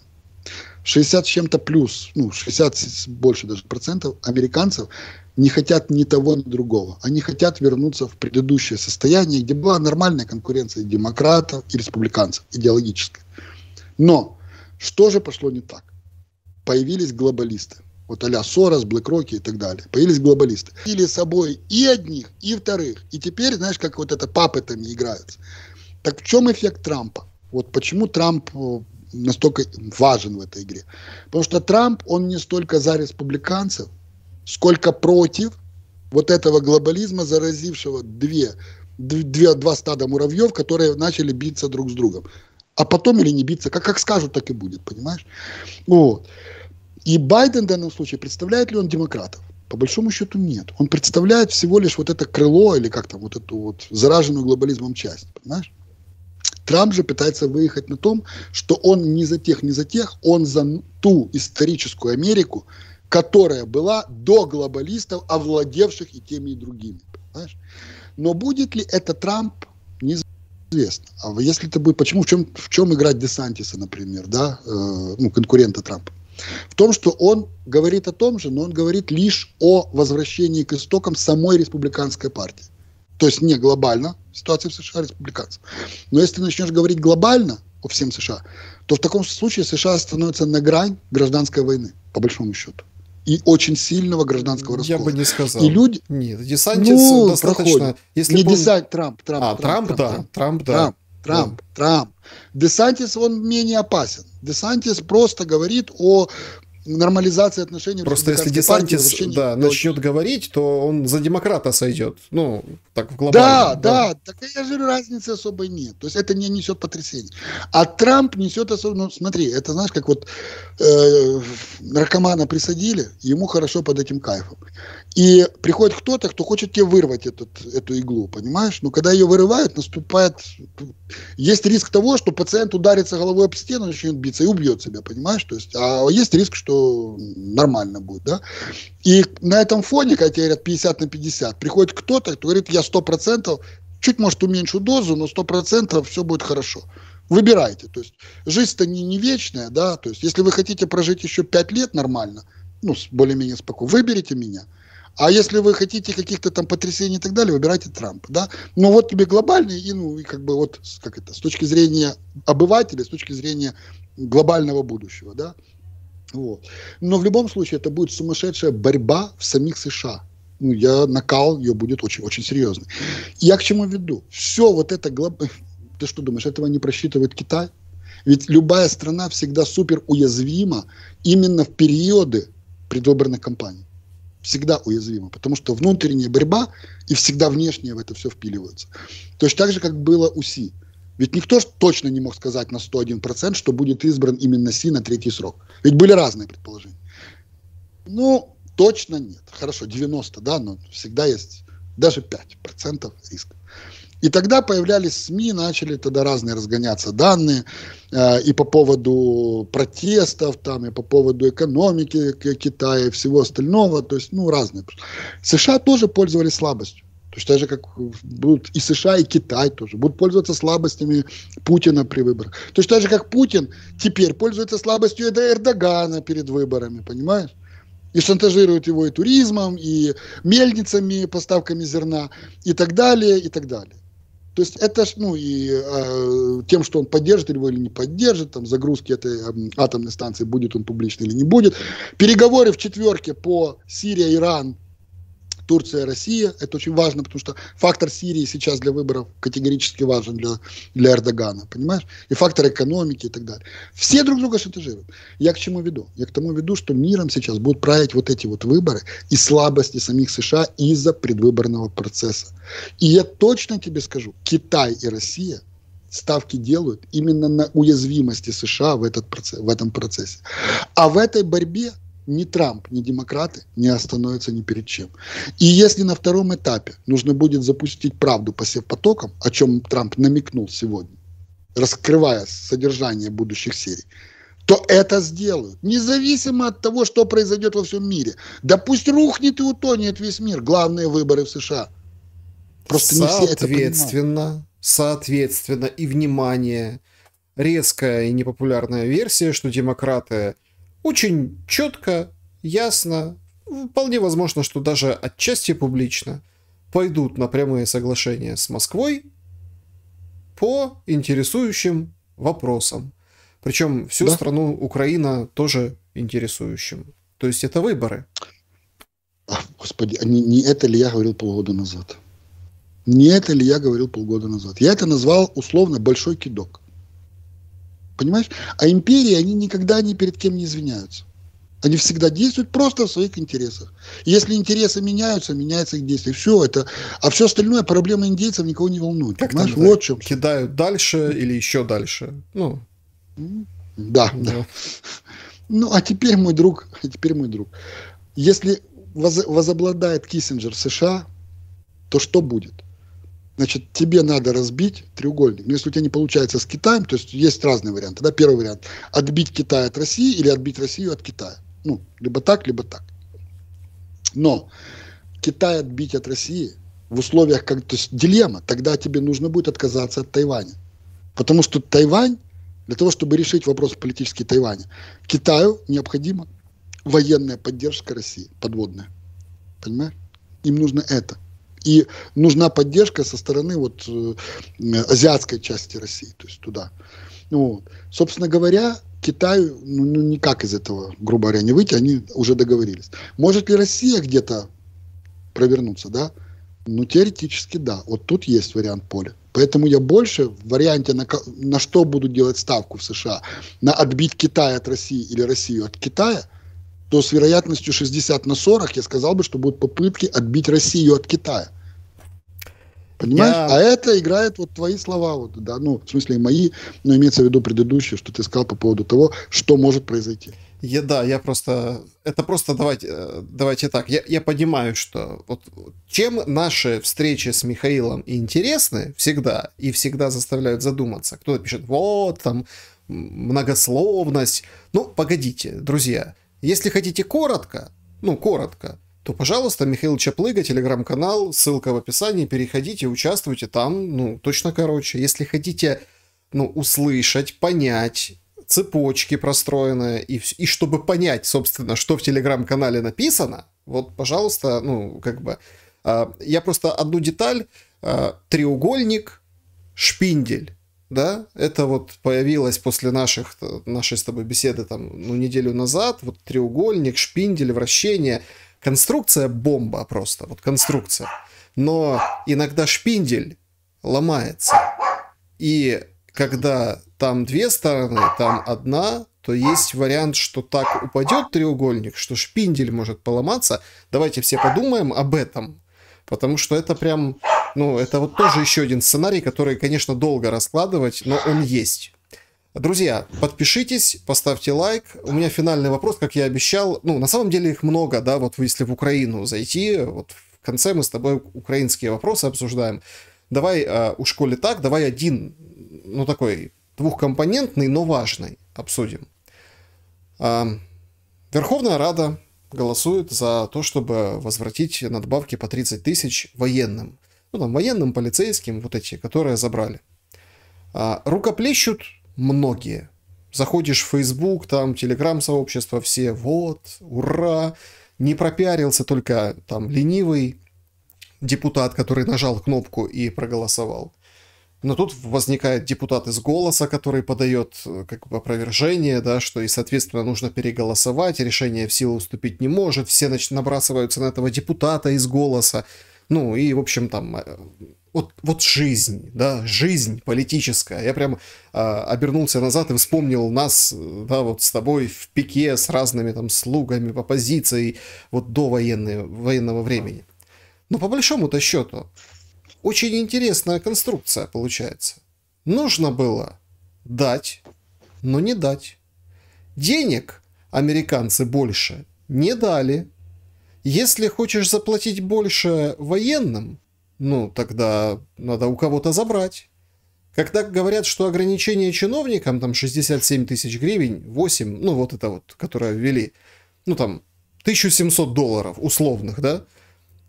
[SPEAKER 2] 60 с чем-то плюс, ну, 60 больше даже процентов американцев не хотят ни того, ни другого. Они хотят вернуться в предыдущее состояние, где была нормальная конкуренция демократов и республиканцев, идеологическая. Но что же пошло не так? Появились глобалисты. Вот а-ля Сорос, Блэкроки и так далее. Появились глобалисты. Или собой и одних, и вторых. И теперь, знаешь, как вот это папетами играются. Так в чем эффект Трампа? Вот почему Трамп э, настолько важен в этой игре? Потому что Трамп, он не столько за республиканцев, сколько против вот этого глобализма, заразившего две, две, два стада муравьев, которые начали биться друг с другом. А потом или не биться, как, как скажут, так и будет, понимаешь? Вот. И Байден в данном случае представляет ли он демократов? По большому счету нет. Он представляет всего лишь вот это крыло или как там вот эту вот зараженную глобализмом часть, понимаешь? Трамп же пытается выехать на том, что он не за тех, не за тех, он за ту историческую Америку, которая была до глобалистов, овладевших и теми, и другими. Понимаешь? Но будет ли это Трамп, неизвестно. А если это будет, почему, в чем, в чем играть Десантиса, например, да, э, ну, конкурента Трампа? В том, что он говорит о том же, но он говорит лишь о возвращении к истокам самой республиканской партии. То есть не глобально, ситуация в США республиканцев. Но если ты начнешь говорить глобально о всем США, то в таком случае США становится на грань гражданской войны, по большому счету и очень сильного гражданского раскола.
[SPEAKER 1] Я бы не сказал.
[SPEAKER 2] И люди...
[SPEAKER 1] Нет, Десантис
[SPEAKER 2] ну,
[SPEAKER 1] достаточно...
[SPEAKER 2] Проходит.
[SPEAKER 1] Если
[SPEAKER 2] не
[SPEAKER 1] он...
[SPEAKER 2] Десант, Трамп, Трамп,
[SPEAKER 1] А, Трамп,
[SPEAKER 2] Трамп,
[SPEAKER 1] да,
[SPEAKER 2] Трамп,
[SPEAKER 1] Трамп, да.
[SPEAKER 2] Трамп, Трамп, Трамп. Десантис, он менее опасен. Десантис просто говорит о нормализации отношений
[SPEAKER 1] Просто если
[SPEAKER 2] партии,
[SPEAKER 1] Десантис
[SPEAKER 2] возвращении
[SPEAKER 1] да, начнет говорить, то он за демократа сойдет. Ну, так в
[SPEAKER 2] Да,
[SPEAKER 1] глобальном.
[SPEAKER 2] да, так я же говорю, разницы особой нет. То есть это не несет потрясений. А Трамп несет особо, ну смотри, это знаешь, как вот э, наркомана присадили, ему хорошо под этим кайфом. И приходит кто-то, кто хочет тебе вырвать этот, эту иглу, понимаешь? Но когда ее вырывают, наступает... Есть риск того, что пациент ударится головой об стену, начнет биться и убьет себя, понимаешь? То есть, а есть риск, что нормально будет, да? И на этом фоне, когда тебе говорят 50 на 50, приходит кто-то, кто говорит, я 100%, чуть, может, уменьшу дозу, но 100% все будет хорошо. Выбирайте. То есть жизнь-то не, не вечная, да, то есть если вы хотите прожить еще 5 лет нормально, ну, более-менее спокойно, выберите меня. А если вы хотите каких-то там потрясений и так далее, выбирайте Трампа, да. Но вот тебе глобальный и, ну, и как бы вот, как это, с точки зрения обывателя, с точки зрения глобального будущего, да. Вот. Но в любом случае это будет сумасшедшая борьба в самих США. Ну, я накал ее будет очень, очень серьезный. Я к чему веду? Все вот это глоб... [LAUGHS] Ты что думаешь, этого не просчитывает Китай? Ведь любая страна всегда супер уязвима именно в периоды предвыборных кампаний. Всегда уязвима, потому что внутренняя борьба и всегда внешняя в это все впиливаются. Точно так же, как было у Си. Ведь никто точно не мог сказать на 101%, что будет избран именно Си на третий срок. Ведь были разные предположения. Ну, точно нет. Хорошо, 90, да, но всегда есть даже 5% риска. И тогда появлялись СМИ, начали тогда разные разгоняться данные э, и по поводу протестов, там, и по поводу экономики Китая и всего остального, то есть, ну, разные. США тоже пользовались слабостью. То есть так же, как будут и США, и Китай тоже будут пользоваться слабостями Путина при выборах. То есть так же, как Путин теперь пользуется слабостью Эрдогана перед выборами, понимаешь? И шантажирует его и туризмом, и мельницами, поставками зерна, и так далее, и так далее. То есть это ж, ну, и э, тем, что он поддержит его или не поддержит, там, загрузки этой м, атомной станции, будет он публичный или не будет. Переговоры в четверке по Сирия, Иран, Турция, Россия. Это очень важно, потому что фактор Сирии сейчас для выборов категорически важен для, для Эрдогана, понимаешь? И фактор экономики и так далее. Все друг друга шантажируют. Я к чему веду? Я к тому веду, что миром сейчас будут править вот эти вот выборы и слабости самих США из-за предвыборного процесса. И я точно тебе скажу, Китай и Россия ставки делают именно на уязвимости США в, этот процесс, в этом процессе. А в этой борьбе ни Трамп, ни демократы не остановятся ни перед чем. И если на втором этапе нужно будет запустить правду по потокам, о чем Трамп намекнул сегодня, раскрывая содержание будущих серий, то это сделают. Независимо от того, что произойдет во всем мире. Да пусть рухнет и утонет весь мир. Главные выборы в США. Просто не все это понимают.
[SPEAKER 1] Соответственно, и внимание, резкая и непопулярная версия, что демократы очень четко, ясно, вполне возможно, что даже отчасти публично пойдут на прямые соглашения с Москвой по интересующим вопросам. Причем всю да. страну Украина тоже интересующим. То есть это выборы.
[SPEAKER 2] Господи, а не, не это ли я говорил полгода назад? Не это ли я говорил полгода назад? Я это назвал условно большой кидок. Понимаешь? А империи, они никогда ни перед кем не извиняются. Они всегда действуют просто в своих интересах. Если интересы меняются, меняется их действие. Все это. А все остальное проблема индейцев никого не волнует.
[SPEAKER 1] Как понимаешь? Там, вот чем. Кидают дальше или еще дальше. Ну.
[SPEAKER 2] Да, да. да. Ну, а теперь мой друг, а теперь мой друг. Если воз, возобладает Киссинджер США, то что будет? Значит, тебе надо разбить треугольник. Но если у тебя не получается с Китаем, то есть есть разные варианты. Да? Первый вариант – отбить Китай от России или отбить Россию от Китая. Ну, либо так, либо так. Но Китай отбить от России в условиях, как, то есть дилемма, тогда тебе нужно будет отказаться от Тайваня. Потому что Тайвань, для того, чтобы решить вопрос политический Тайваня, Китаю необходима военная поддержка России, подводная. Понимаешь? Им нужно это. И нужна поддержка со стороны вот э, азиатской части России, то есть туда. Вот. Собственно говоря, Китаю ну, ну, никак из этого, грубо говоря, не выйти, они уже договорились. Может ли Россия где-то провернуться, да? Ну, теоретически да. Вот тут есть вариант поля. Поэтому я больше в варианте, на, на что будут делать ставку в США, на отбить Китай от России или Россию от Китая, то с вероятностью 60 на 40 я сказал бы, что будут попытки отбить Россию от Китая. Понимаешь? Я... А это играет вот твои слова, вот, да, ну, в смысле мои, но имеется в виду предыдущие, что ты сказал по поводу того, что может произойти.
[SPEAKER 1] Я, да, я просто... Это просто давайте, э, давайте так. Я, я понимаю, что вот чем наши встречи с Михаилом интересны всегда, и всегда заставляют задуматься. Кто-то пишет, вот, там, многословность. Ну, погодите, друзья. Если хотите коротко, ну, коротко, то, пожалуйста, Михаил Чаплыга, телеграм-канал, ссылка в описании, переходите, участвуйте там, ну, точно короче. Если хотите, ну, услышать, понять, цепочки простроенные, и, и чтобы понять, собственно, что в телеграм-канале написано, вот, пожалуйста, ну, как бы, э, я просто одну деталь, э, треугольник, шпиндель, да, это вот появилось после наших, нашей с тобой беседы там, ну, неделю назад, вот треугольник, шпиндель, вращение – конструкция бомба просто, вот конструкция. Но иногда шпиндель ломается. И когда там две стороны, там одна, то есть вариант, что так упадет треугольник, что шпиндель может поломаться. Давайте все подумаем об этом. Потому что это прям, ну, это вот тоже еще один сценарий, который, конечно, долго раскладывать, но он есть. Друзья, подпишитесь, поставьте лайк. У меня финальный вопрос, как я обещал. Ну, на самом деле их много, да, вот если в Украину зайти, вот в конце мы с тобой украинские вопросы обсуждаем. Давай э, у школе так, давай один, ну, такой двухкомпонентный, но важный обсудим. Э, Верховная Рада голосует за то, чтобы возвратить надбавки по 30 тысяч военным. Ну, там, военным, полицейским, вот эти, которые забрали. А, рукоплещут многие. Заходишь в Facebook, там, телеграм-сообщество, все, вот, ура, не пропиарился только там ленивый депутат, который нажал кнопку и проголосовал. Но тут возникает депутат из голоса, который подает как бы опровержение, да, что и, соответственно, нужно переголосовать, решение в силу уступить не может, все значит, набрасываются на этого депутата из голоса. Ну и, в общем, там э, вот, вот жизнь, да, жизнь политическая. Я прям э, обернулся назад и вспомнил нас, да, вот с тобой в пике с разными там слугами по позиции вот до военной, военного времени. Но по большому-то счету, очень интересная конструкция получается. Нужно было дать, но не дать. Денег американцы больше не дали. Если хочешь заплатить больше военным, ну, тогда надо у кого-то забрать. Когда говорят, что ограничение чиновникам, там 67 тысяч гривен, 8, ну вот это вот, которое ввели, ну там 1700 долларов условных, да,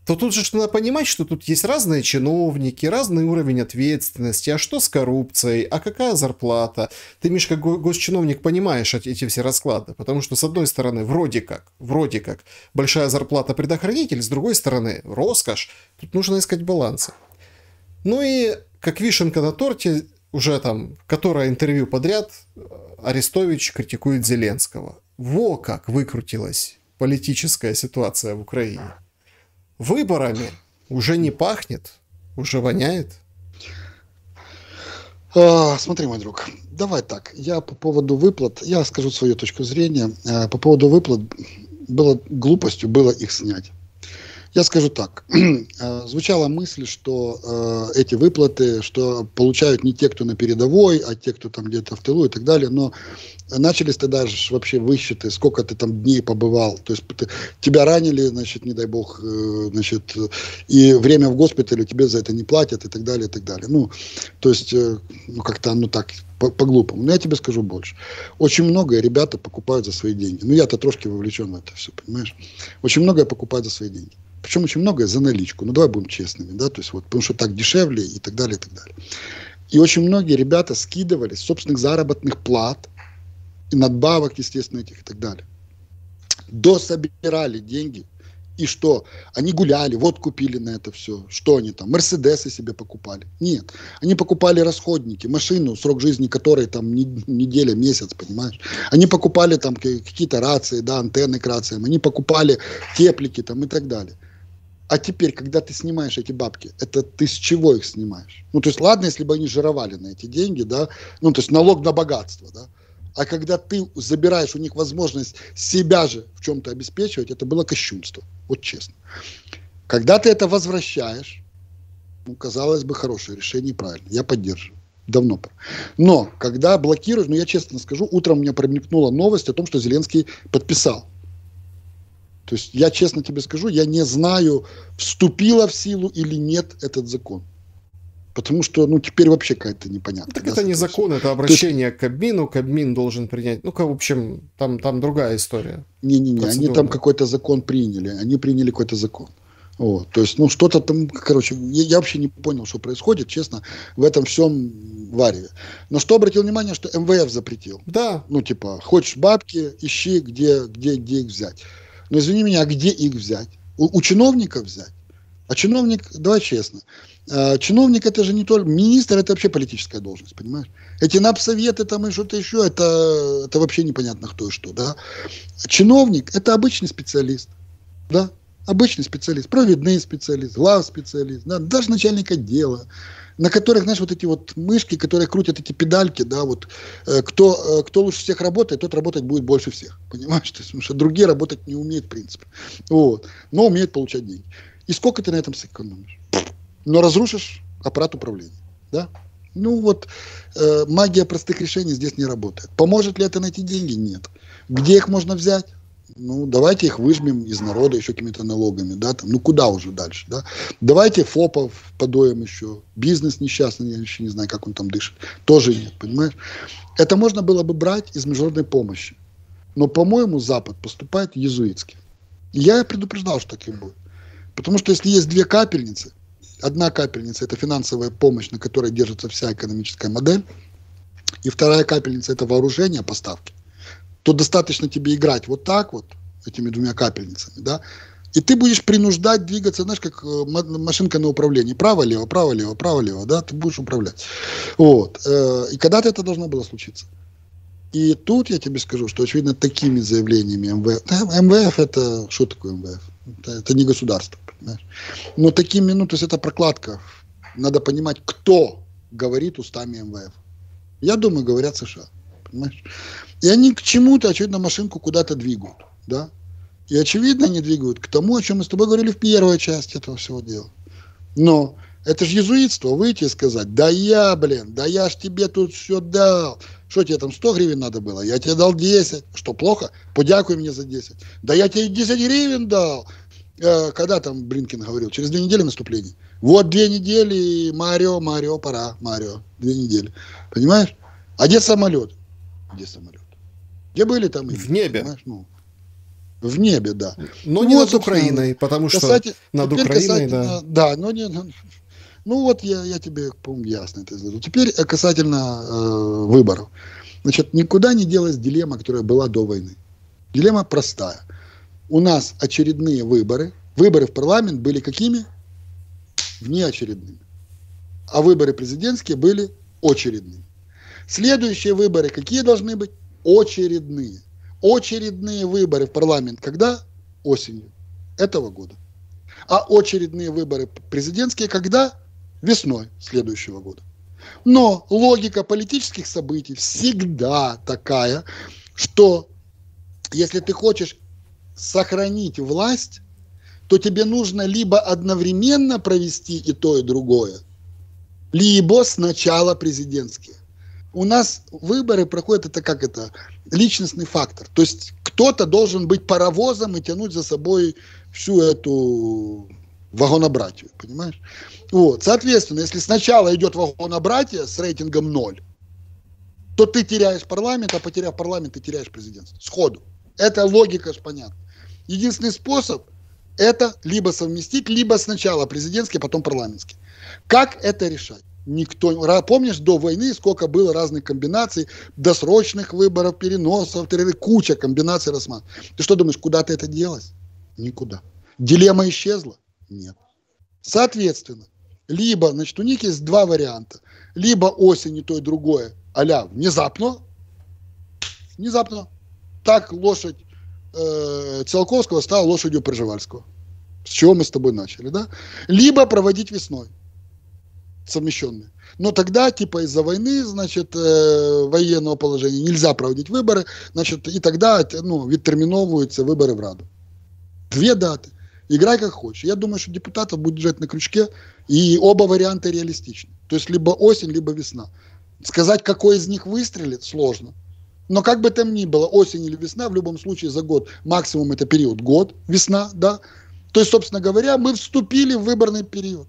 [SPEAKER 1] то тут же надо понимать, что тут есть разные чиновники, разный уровень ответственности, а что с коррупцией, а какая зарплата. Ты, Мишка, госчиновник, понимаешь эти все расклады, потому что, с одной стороны, вроде как, вроде как, большая зарплата предохранитель, с другой стороны, роскошь. Тут нужно искать балансы. Ну и, как вишенка на торте, уже там, которое интервью подряд, Арестович критикует Зеленского. Во как выкрутилась политическая ситуация в Украине выборами уже не пахнет, уже воняет.
[SPEAKER 2] А, смотри, мой друг, давай так. Я по поводу выплат, я скажу свою точку зрения. А, по поводу выплат было глупостью было их снять. Я скажу так. [CLEARS THROAT] А, звучала мысль, что эти выплаты, что получают не те, кто на передовой, а те, кто там где-то в тылу и так далее. Но начались тогда же вообще высчеты, сколько ты там дней побывал. То есть ты, тебя ранили, значит, не дай бог, э, значит, и время в госпитале тебе за это не платят и так далее, и так далее. Ну, то есть, э, ну, как-то, ну, так, по-глупому. Но я тебе скажу больше. Очень многое ребята покупают за свои деньги. Ну, я-то трошки вовлечен в это все, понимаешь? Очень многое покупают за свои деньги. Причем очень многое за наличку. Ну, давай будем честными, да, то есть вот, потому что так дешевле и так далее, и так далее. И очень многие ребята скидывали собственных заработных плат, надбавок, естественно, этих и так далее. Дособирали деньги. И что? Они гуляли, вот купили на это все. Что они там? Мерседесы себе покупали? Нет. Они покупали расходники, машину, срок жизни которой там неделя, месяц, понимаешь? Они покупали там какие-то рации, да, антенны к рациям. Они покупали теплики там и так далее. А теперь, когда ты снимаешь эти бабки, это ты с чего их снимаешь? Ну, то есть, ладно, если бы они жировали на эти деньги, да, ну, то есть налог на богатство, да, а когда ты забираешь у них возможность себя же в чем-то обеспечивать, это было кощунство. Вот честно. Когда ты это возвращаешь, ну, казалось бы, хорошее решение, правильно. Я поддерживаю. Давно. Но, когда блокируешь, ну, я честно скажу, утром у меня промелькнула новость о том, что Зеленский подписал. То есть, я честно тебе скажу, я не знаю, вступила в силу или нет этот закон. Потому что, ну, теперь вообще какая-то непонятная.
[SPEAKER 1] Так да, это не закон, это обращение есть... к Кабмину. Кабмин должен принять. Ну, в общем, там, там другая история.
[SPEAKER 2] Не-не-не, они там какой-то закон приняли. Они приняли какой-то закон. Вот, то есть, ну, что-то там, короче, я, я вообще не понял, что происходит, честно, в этом всем вареве. Но что обратил внимание, что МВФ запретил.
[SPEAKER 1] Да.
[SPEAKER 2] Ну, типа, хочешь бабки, ищи, где, где, где их взять. Но извини меня, а где их взять? У, у чиновников взять? А чиновник, давай честно, чиновник это же не только, министр это вообще политическая должность, понимаешь? Эти напсоветы там и что-то еще, это, это вообще непонятно кто и что, да? Чиновник это обычный специалист, да? Обычный специалист, провидный специалист, глав специалист, да? даже начальник отдела, на которых, знаешь, вот эти вот мышки, которые крутят эти педальки, да, вот, э, кто, э, кто лучше всех работает, тот работать будет больше всех, [LAUGHS] понимаешь? То есть, потому что другие работать не умеют, в принципе, вот, но умеют получать деньги. И сколько ты на этом сэкономишь? Но разрушишь аппарат управления. Да? Ну вот, э, магия простых решений здесь не работает. Поможет ли это найти деньги? Нет. Где их можно взять? Ну, давайте их выжмем из народа еще какими-то налогами, да, там, ну, куда уже дальше, да. Давайте ФОПов подоем еще, бизнес несчастный, я еще не знаю, как он там дышит, тоже нет, понимаешь. Это можно было бы брать из международной помощи. Но, по-моему, Запад поступает езуитски. Я предупреждал, что так и будет. Потому что если есть две капельницы, одна капельница – это финансовая помощь, на которой держится вся экономическая модель, и вторая капельница – это вооружение, поставки, то достаточно тебе играть вот так вот, этими двумя капельницами, да, и ты будешь принуждать двигаться, знаешь, как э, машинка на управлении. Право-лево, право-лево, право-лево, да, ты будешь управлять. Вот. Э, и когда-то это должно было случиться. И тут я тебе скажу, что, очевидно, такими заявлениями МВФ... МВФ это... Что такое МВФ? Это, это не государство. Понимаешь? Но такими, ну, то есть это прокладка. Надо понимать, кто говорит устами МВФ. Я думаю, говорят США. Понимаешь? И они к чему-то, очевидно, машинку куда-то двигают. Да? И очевидно, они двигают к тому, о чем мы с тобой говорили в первой части этого всего дела. Но это же езуитство, выйти и сказать, да я, блин, да я ж тебе тут все дал. Что тебе там 100 гривен надо было? Я тебе дал 10. Что, плохо? Подякуй мне за 10. Да я тебе 10 гривен дал. Э, когда там Бринкин говорил? Через две недели наступления. Вот две недели, Марио, Марио, пора, Марио. Две недели. Понимаешь? А где самолет? Где самолет? Где были там?
[SPEAKER 1] В небе.
[SPEAKER 2] Ну, В небе, да.
[SPEAKER 1] Но ну, не вот, над Украиной, потому что касатель, над Украиной,
[SPEAKER 2] да. Да, но не... Ну вот я, я тебе, по-моему, ясно это сделаю. Теперь э, касательно э, выборов. Значит, никуда не делась дилемма, которая была до войны. Дилемма простая. У нас очередные выборы. Выборы в парламент были какими? Внеочередными. А выборы президентские были очередными. Следующие выборы какие должны быть? Очередные. Очередные выборы в парламент когда? Осенью этого года. А очередные выборы президентские когда? Весной следующего года. Но логика политических событий всегда такая, что если ты хочешь сохранить власть, то тебе нужно либо одновременно провести и то, и другое, либо сначала президентские. У нас выборы проходят, это как это, личностный фактор. То есть кто-то должен быть паровозом и тянуть за собой всю эту вагонобратию, понимаешь? Вот, соответственно, если сначала идет вагонобратие с рейтингом 0, то ты теряешь парламент, а потеряв парламент, ты теряешь президентство. Сходу. Это логика же понятна. Единственный способ – это либо совместить, либо сначала президентский, потом парламентский. Как это решать? Никто, помнишь, до войны сколько было разных комбинаций, досрочных выборов, переносов, куча комбинаций рассматривать. Ты что думаешь, куда ты это делось? Никуда. Дилемма исчезла? Нет. Соответственно, либо, значит, у них есть два варианта. Либо осень и то, и другое, а внезапно, внезапно, так лошадь э, Циолковского стала лошадью Пржевальского. С чего мы с тобой начали, да? Либо проводить весной совмещенные. Но тогда, типа, из-за войны, значит, э, военного положения нельзя проводить выборы, значит, и тогда, ну, відтерміновуються выборы в Раду. Две даты. Играй как хочешь. Я думаю, что депутатов будет держать на крючке, и оба варианта реалистичны. То есть, либо осень, либо весна. Сказать, какой из них выстрелит, сложно. Но как бы там ни было, осень или весна, в любом случае за год, максимум это период год, весна, да. То есть, собственно говоря, мы вступили в выборный период.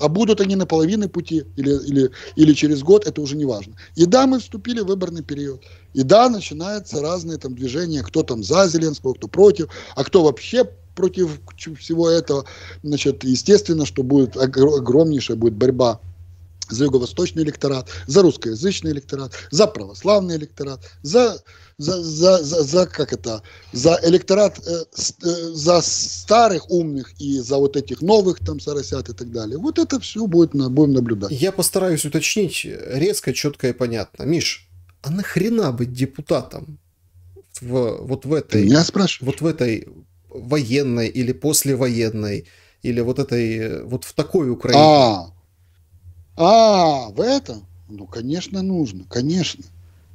[SPEAKER 2] А будут они на половине пути или, или, или через год, это уже не важно. И да, мы вступили в выборный период. И да, начинаются разные там движения, кто там за Зеленского, кто против, а кто вообще против всего этого. Значит, естественно, что будет огромнейшая будет борьба за юго-восточный электорат, за русскоязычный электорат, за православный электорат, за, за, за, за, за как это, за электорат, э, э, за старых умных и за вот этих новых там соросят и так далее. Вот это все будет, будем наблюдать.
[SPEAKER 1] Я постараюсь уточнить резко, четко и понятно. Миш, а нахрена быть депутатом в, вот в этой...
[SPEAKER 2] Ты меня спрашиваешь?
[SPEAKER 1] Вот в этой военной или послевоенной, или вот этой, вот в такой Украине.
[SPEAKER 2] А, а, в этом? Ну, конечно, нужно, конечно.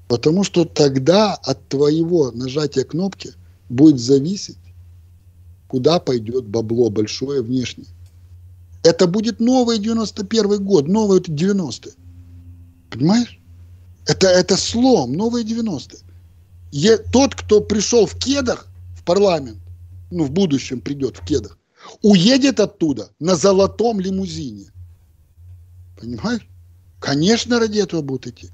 [SPEAKER 2] Потому что тогда от твоего нажатия кнопки будет зависеть, куда пойдет бабло большое внешнее. Это будет новый 91 год, новый 90-е. Понимаешь? Это, это слом, новые 90-е. Тот, кто пришел в кедах в парламент, ну, в будущем придет в кедах, уедет оттуда на золотом лимузине. Понимаешь? Конечно, ради этого будут идти.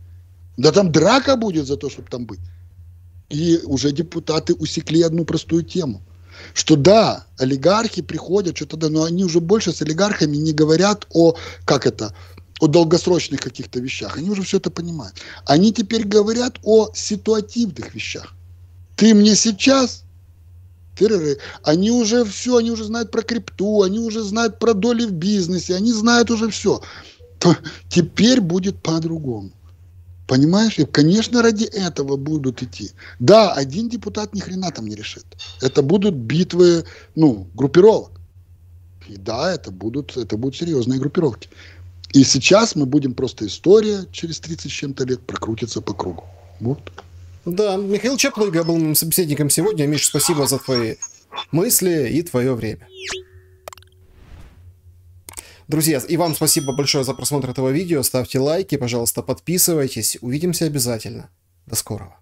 [SPEAKER 2] Да там драка будет за то, чтобы там быть. И уже депутаты усекли одну простую тему. Что да, олигархи приходят, что-то да, но они уже больше с олигархами не говорят о, как это, о долгосрочных каких-то вещах. Они уже все это понимают. Они теперь говорят о ситуативных вещах. Ты мне сейчас, терроры, они уже все, они уже знают про крипту, они уже знают про доли в бизнесе, они знают уже все то теперь будет по-другому. Понимаешь? И, конечно, ради этого будут идти. Да, один депутат ни хрена там не решит. Это будут битвы, ну, группировок. И да, это будут, это будут серьезные группировки. И сейчас мы будем просто история через 30 с чем-то лет прокрутиться по кругу. Вот.
[SPEAKER 1] Да, Михаил Чаплыга был моим собеседником сегодня. Миш, спасибо за твои мысли и твое время. Друзья, и вам спасибо большое за просмотр этого видео. Ставьте лайки, пожалуйста, подписывайтесь. Увидимся обязательно. До скорого.